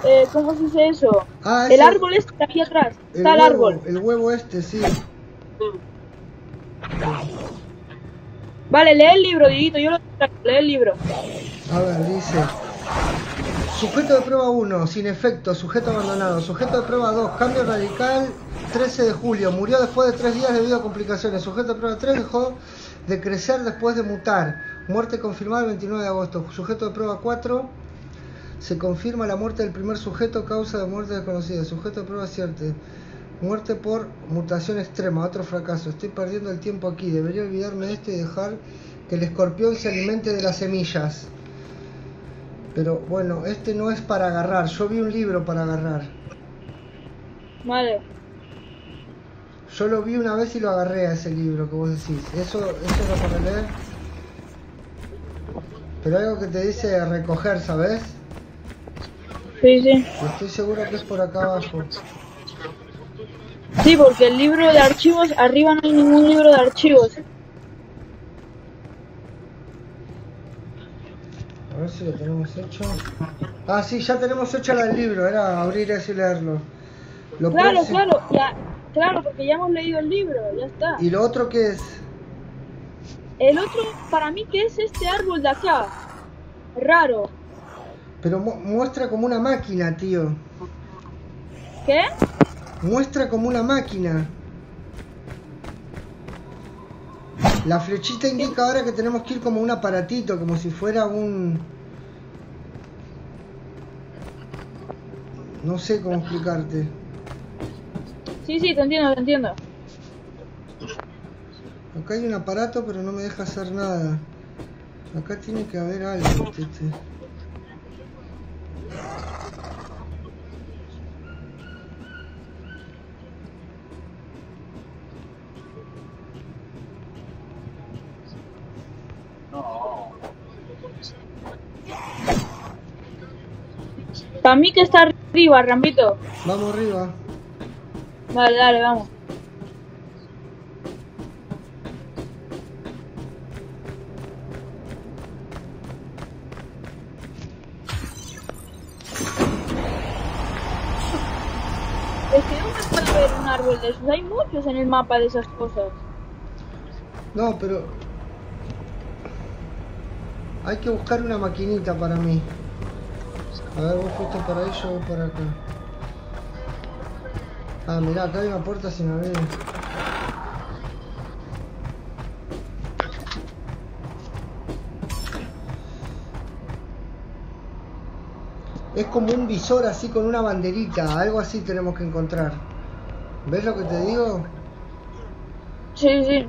Eh, ¿Cómo se dice eso? Ah, el ese- árbol este de aquí atrás. Está el, árbol. El huevo este, sí. Vale, lee el libro, Dieguito. Yo lo. Lee el libro. A ver, dice. Sujeto de prueba 1, sin efecto, sujeto abandonado. Sujeto de prueba 2, cambio radical, 13 de julio. Murió después de 3 días debido a complicaciones. Sujeto de prueba 3 dejó de crecer después de mutar. Muerte confirmada el 29 de agosto. Sujeto de prueba 4. Se confirma la muerte del primer sujeto, causa de muerte desconocida. Sujeto de prueba cierta. Muerte por mutación extrema, otro fracaso. Estoy perdiendo el tiempo aquí. Debería olvidarme de esto y dejar que el escorpión se alimente de las semillas. Pero bueno, este no es para agarrar. Yo vi un libro para agarrar. Vale. Yo lo vi una vez y lo agarré a ese libro que vos decís. Eso, eso era para leer. Pero algo que te dice recoger, ¿sabes? Sí, sí. Estoy seguro que es por acá abajo. Sí, porque el libro de archivos, arriba no hay ningún libro de archivos. A ver si lo tenemos hecho. Ah, sí, ya tenemos hecha la del libro. Era abrir eso y leerlo. Lo Claro, próximo- claro, ya, claro, porque ya hemos leído el libro, ya está. ¿Y lo otro qué es? El otro, para mí, que es este árbol de acá. Raro. Pero mu- muestra como una máquina, tío. ¿Qué? Muestra como una máquina. La flechita indica ahora que tenemos que ir como un aparatito, como si fuera un... No sé cómo explicarte. Sí, sí, te entiendo, te entiendo. Acá hay un aparato, pero no me deja hacer nada. Acá tiene que haber algo, tete. Para mí que está arriba, Rambito. Vamos arriba. Vale, dale, vamos. Es que ¿dónde puede haber un árbol de esos? Hay muchos en el mapa de esas cosas. No, pero... Hay que buscar una maquinita para mí. A ver, vos fuiste para ahí, yo voy para acá. Ah, mirá, acá hay una puerta sin abrir. Es como un visor así con una banderita, algo así tenemos que encontrar. ¿Ves lo que te digo? Sí, sí.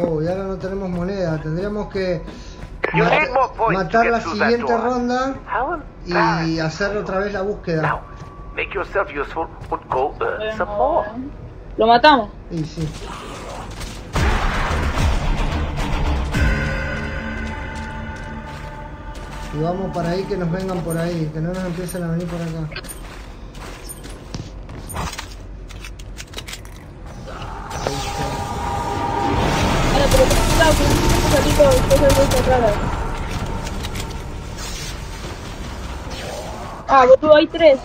Oh, y ahora no tenemos moneda. Tendríamos que Matar la siguiente ronda y hacer otra vez la búsqueda. Now, make yourself useful or go earn Pero some no- more. Lo matamos. Y sí. Y vamos para ahí, que nos vengan por ahí, que no nos empiecen a venir por acá. Esas raras. Ah, boludo, hay tres.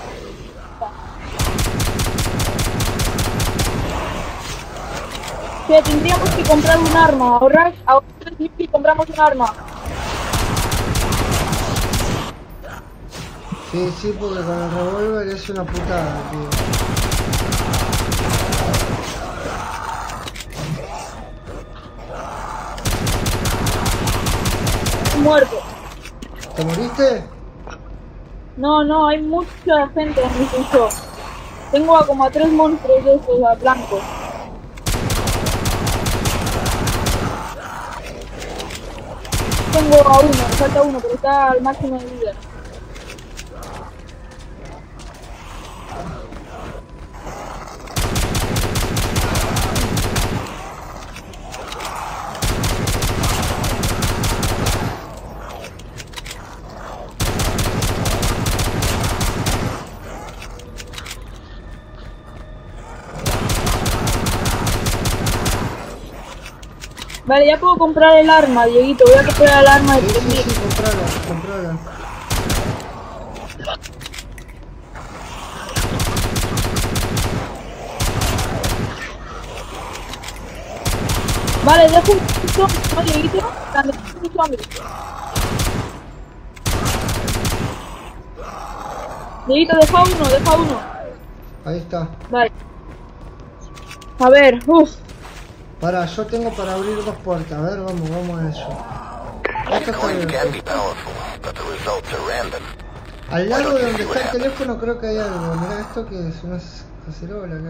Que tendríamos que comprar un arma. Ahorrar, ahorrar y compramos un arma. Sí, sí, porque con el revólver es una putada, tío. Muerto. ¿Te moriste? No, no, hay mucha gente en mi piso. Tengo a como a tres monstruos de estos, a blancos. Tengo a uno, me falta uno, pero está al máximo de vida. Vale, ya puedo comprar el arma, Dieguito. Voy a comprar el arma de Sí, sí, 3000. sí, comprala, comprala. Vale, dejo un zombie, ¿no, Dieguito? Dame un zombie. Dieguito, deja uno, deja uno. Ahí está. Vale. A ver, uff. Para, yo tengo para abrir dos puertas. A ver, vamos, vamos a eso. Esto está bien. Al lado de donde está el teléfono creo que hay algo. Mirá esto que es una cacerola acá.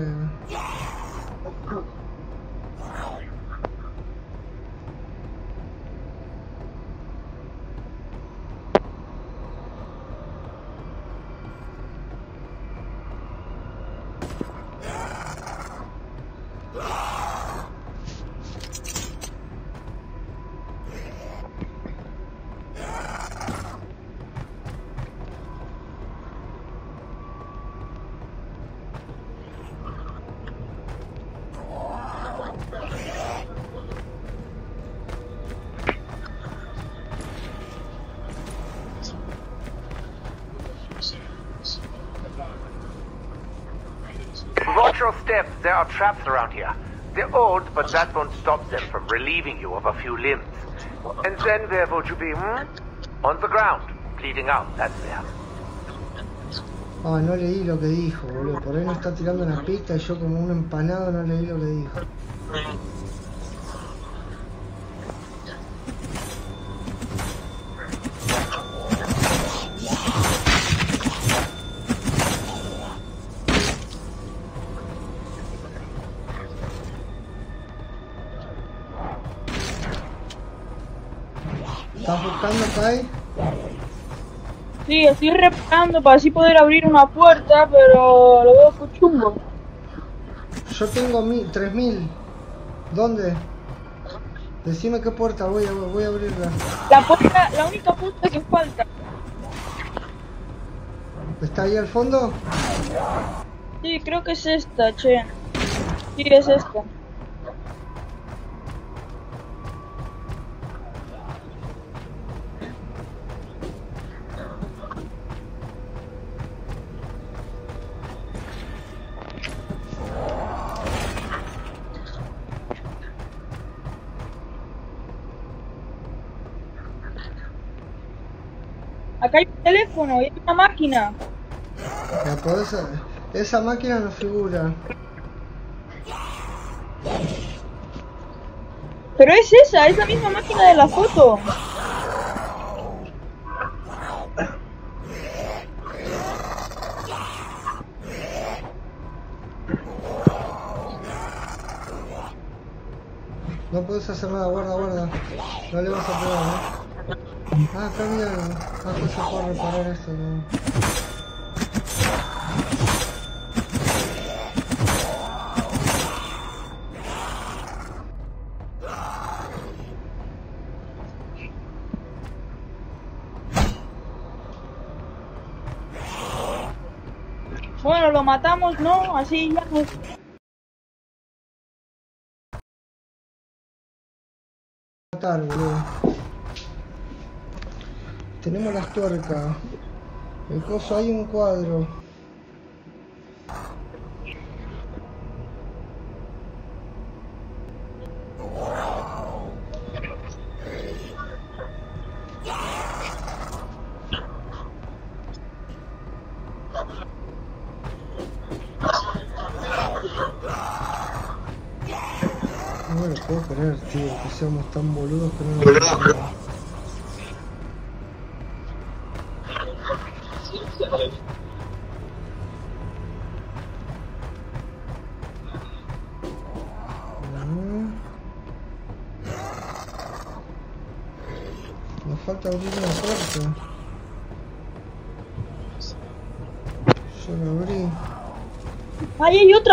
Watch step. There are traps around here. They're old, but that won't stop them from relieving you of a few limbs. And then where would you be, hmm? On the ground, bleeding out, that's there. Ah, no leí lo que dijo, boludo. Por ahí no está tirando una pista y yo como un empanado no leí lo que dijo. Estoy reparando para así poder abrir una puerta, pero lo veo cuchumbo. Yo tengo mi, 3000. ¿Dónde? Decime qué puerta, voy a, voy a abrirla. La puerta, la única puerta que falta. ¿Está ahí al fondo? Sí, creo que es esta, che. Sí, es esta. Una máquina. Esa máquina no figura. Pero es esa, es la misma máquina de la foto. No puedes hacer nada, guarda, guarda. No le vas a pegar, ¿eh? Ah, había algo. Ah, que se puede reparar esto, ¿no? Bueno, lo matamos, ¿no? Así ya no. matar, boludo. Tenemos las tuercas. El coso, hay un cuadro. No me lo puedo creer, tío, que seamos tan boludos que no nos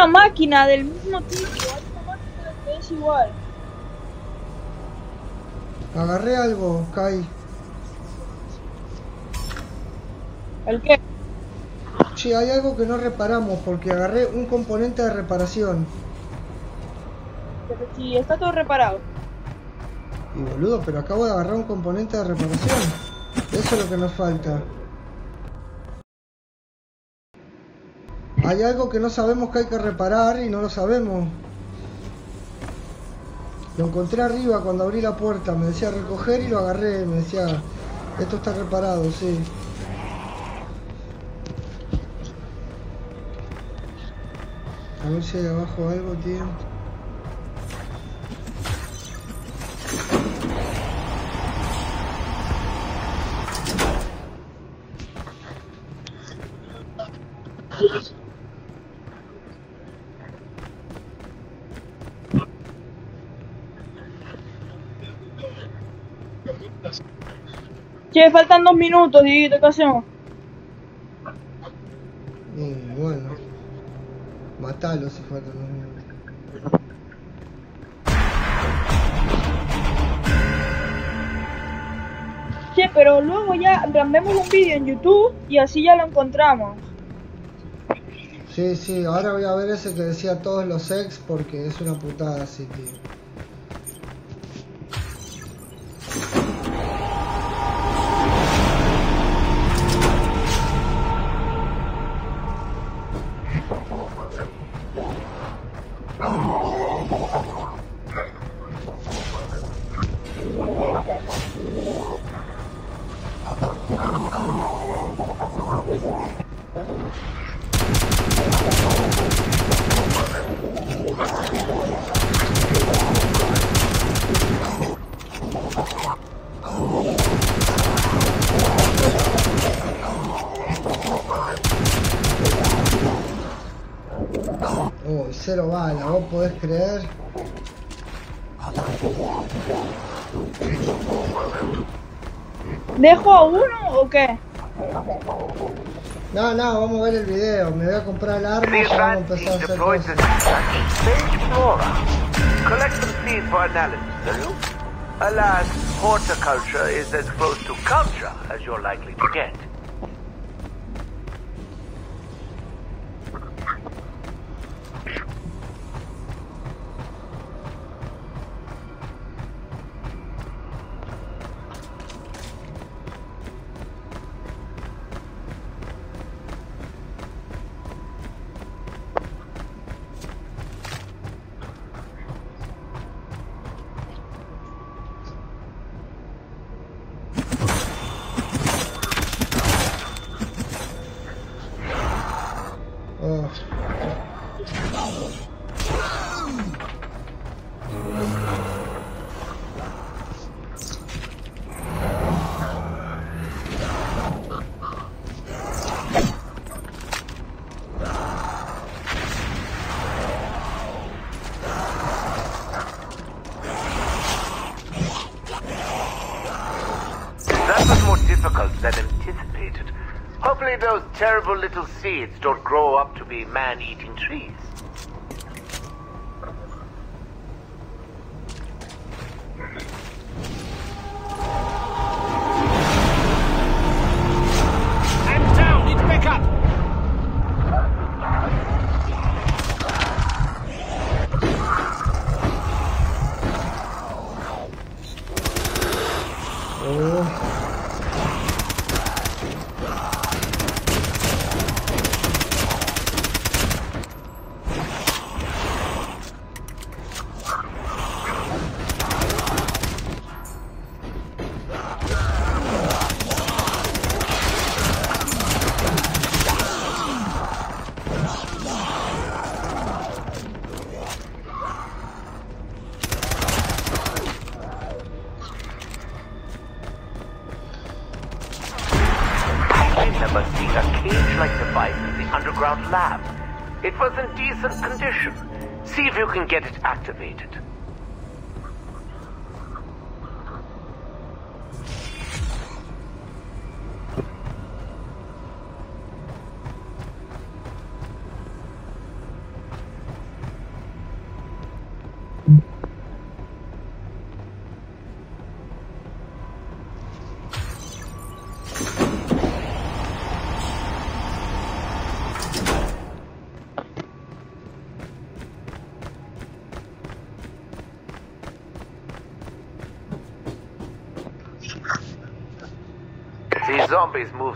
Máquina del mismo tipo. Hay una máquina que es igual. Agarré algo, Kai. ¿El qué? Sí, hay algo que no reparamos porque agarré un componente de reparación. Pero si está todo reparado. Y boludo, pero acabo de agarrar un componente de reparación. Eso es lo que nos falta. Hay algo que no sabemos que hay que reparar y no lo sabemos. Lo encontré arriba cuando abrí la puerta. Me decía recoger y lo agarré. Me decía, esto está reparado, sí. A ver si hay abajo algo, tío. Che, faltan dos minutos, Dieguito, ¿qué hacemos? Y bueno, matalo si faltan unos minutos. Che, pero luego ya vemos un vídeo en YouTube y así ya lo encontramos. Sí, sí, ahora voy a ver ese que decía todos los ex porque es una putada así, tío. Podés creer. ¿Dejo a uno o qué? No, no, vamos a ver el video. Me voy a comprar el arma y vamos a empezar a hacer deployed cosas. the sage flora. Collect some seeds for analysis, will you? Alas, horticulture is as close to culture as you're likely to get. Hopefully those terrible little seeds don't grow up to be man-eating trees.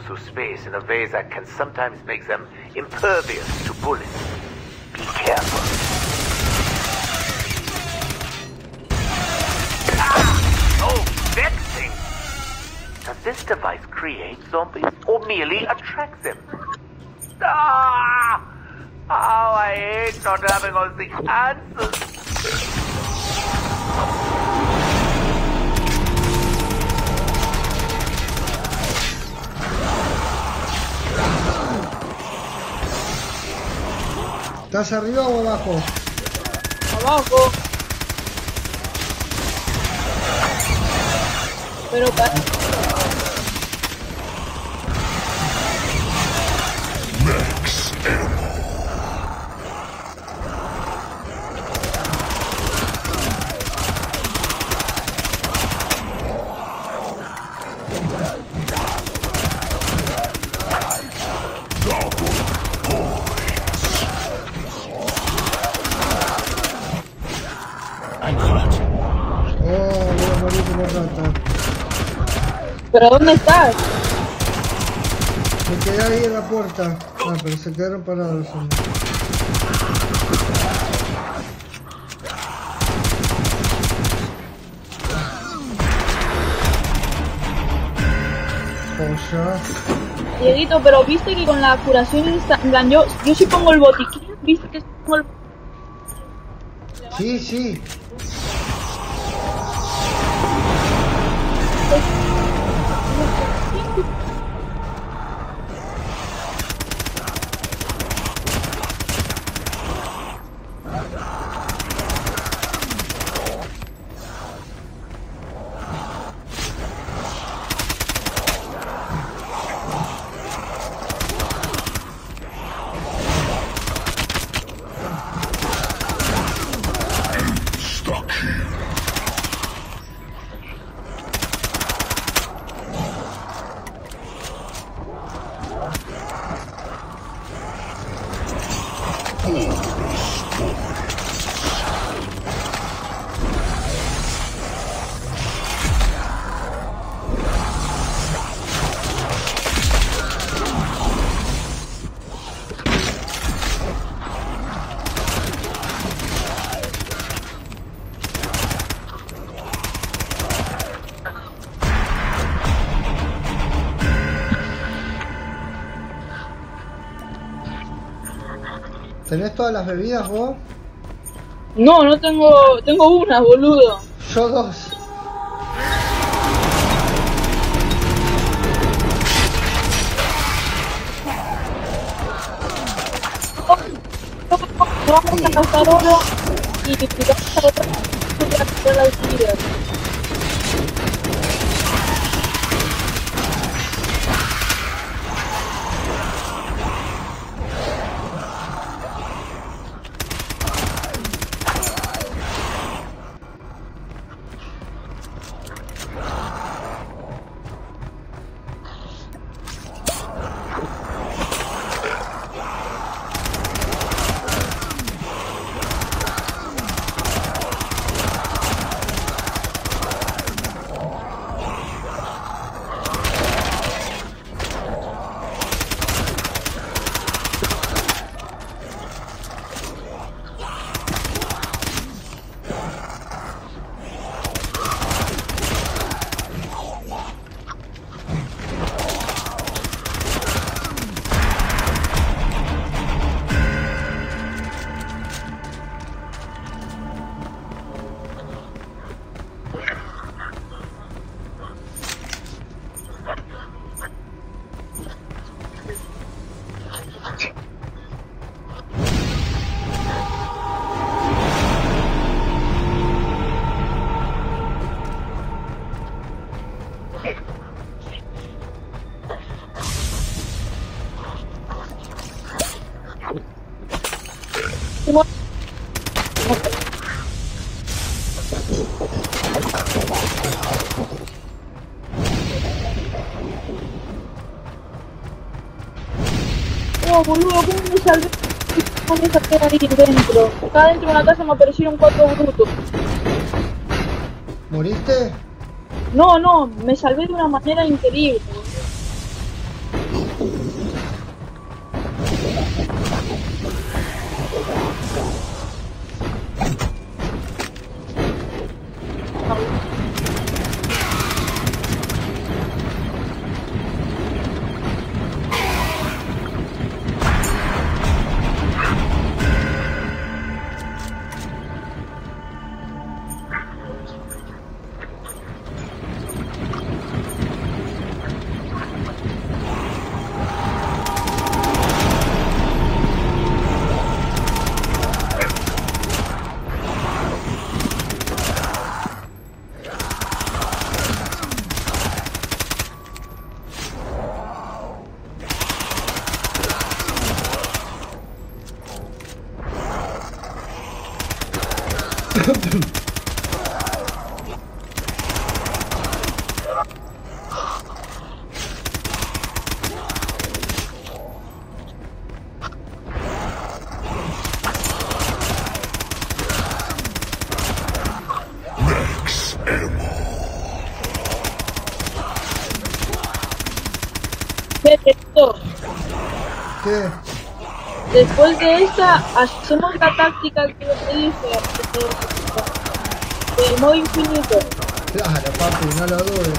Move through space in a way that can sometimes make them impervious to bullets. Be careful. Ah! Oh, vexing! Does this device create zombies or merely attract them? Ah! How I hate not having all the answers. ¿Estás arriba o abajo? Abajo. Pero pa- ¿Pero dónde estás? Me quedé ahí en la puerta. Ah, pero se quedaron parados. Joya. Dieguito, pero viste que con la curación insta- en plan, yo, yo si pongo el botiquín, viste que el Sí, sí. ¿Tenés todas las bebidas vos? No, no tengo, tengo una, boludo. Yo dos. Vamos a gastar oro y vamos a gastar oro Oh, boludo, ¿cómo me salvé? ¿Cómo me salvé ahí dentro? Acá dentro de una casa me aparecieron cuatro brutos. ¿Moriste? No, no, me salvé de una manera increíble. Después de esta, hacemos la táctica que te dije. de- Del modo infinito. Claro, papi, no lo dudes.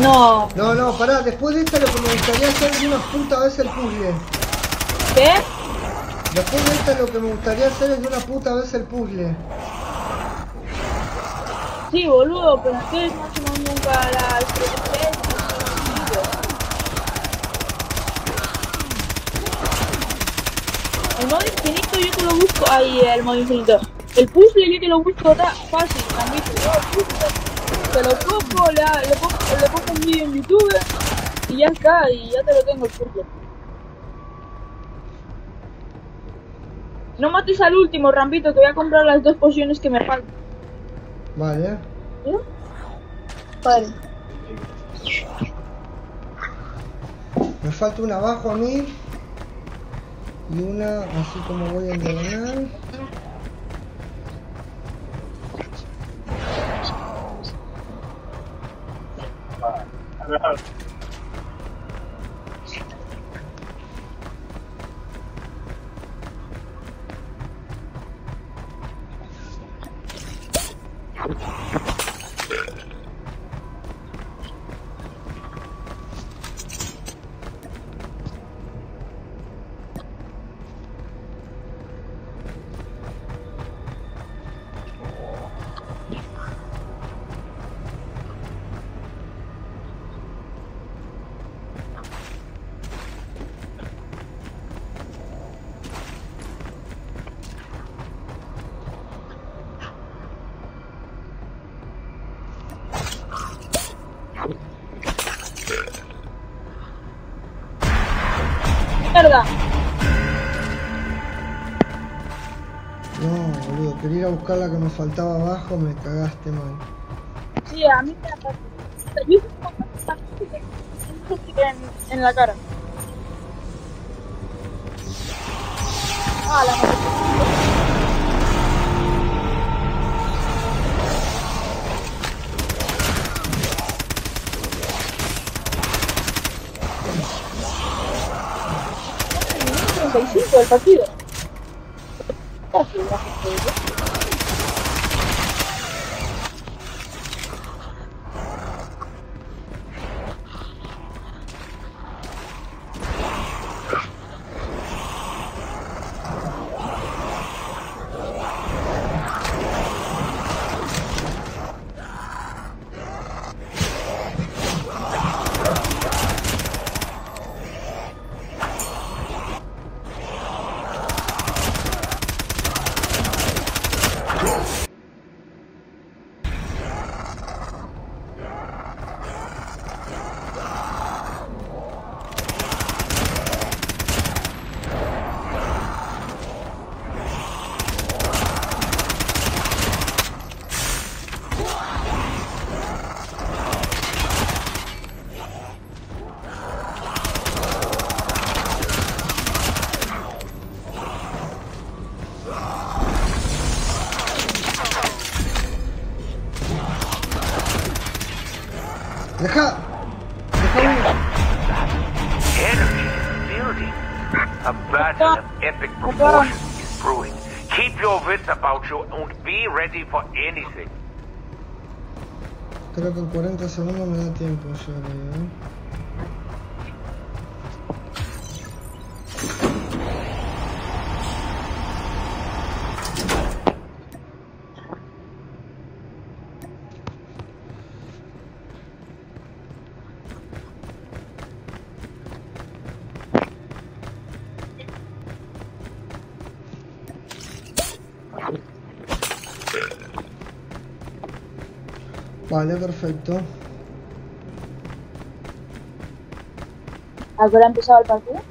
No. No, no, pará, después de esta lo que me gustaría hacer de una puta vez el puzzle. ¿Qué? Después de esta lo que me gustaría hacer es una puta vez el puzzle. Sí, boludo, pero ustedes no hacemos nunca la experiencia. El modo infinito yo te lo busco. Ahí, el modo infinito. El puzzle yo te lo busco ta- fácil, también te lo busco. Le, pongo, le pongo un vídeo en YouTube y ya está, y ya te lo tengo el puzzle. No mates al último, Rampito, te voy a comprar las dos pociones que me faltan. Vale. Vale. Me falta una abajo a mí. Y una así como voy en diagonal. La que me faltaba abajo, me cagaste mal. Sí, a mí me en, en la cara. Ah, la madre. Minuto 35 del partido. And be ready for anything. Creo que en 40 segundos me da tiempo yo, ¿eh? Vale, perfecto. ¿A qué hora ha empezado el partido?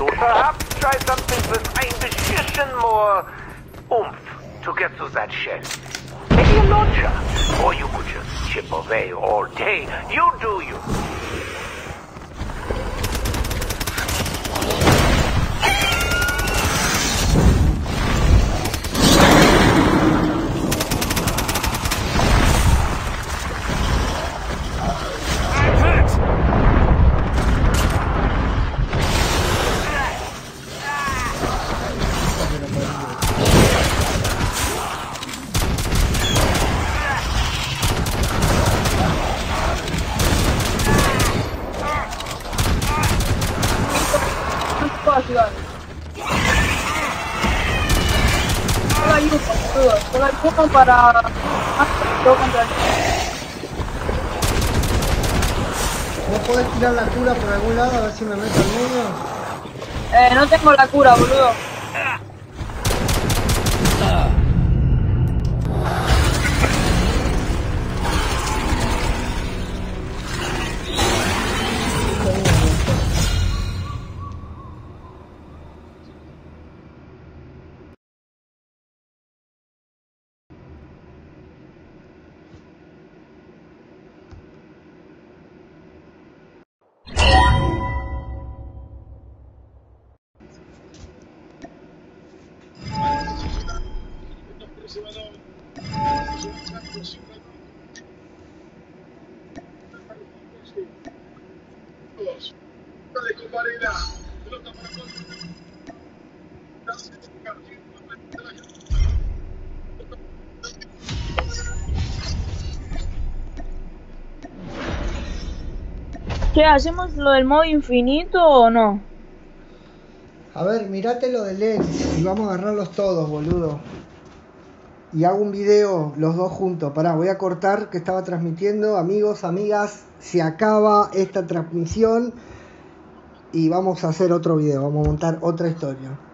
Distortion. Perhaps try something with ein bisschen more oomph to get through that shell. Maybe a launcher. Or you could just chip away all day. You do you. Para... Yo contra el... ¿Vos podés tirar la cura por algún lado a ver si me meto al medio? Eh, no tengo la cura, boludo. ¿Hacemos lo del modo infinito o no? A ver, mirate lo del ex y vamos a agarrarlos todos, boludo. Y hago un video los dos juntos. Pará, voy a cortar que estaba transmitiendo. Amigos, amigas, se acaba esta transmisión y vamos a hacer otro video. Vamos a montar otra historia.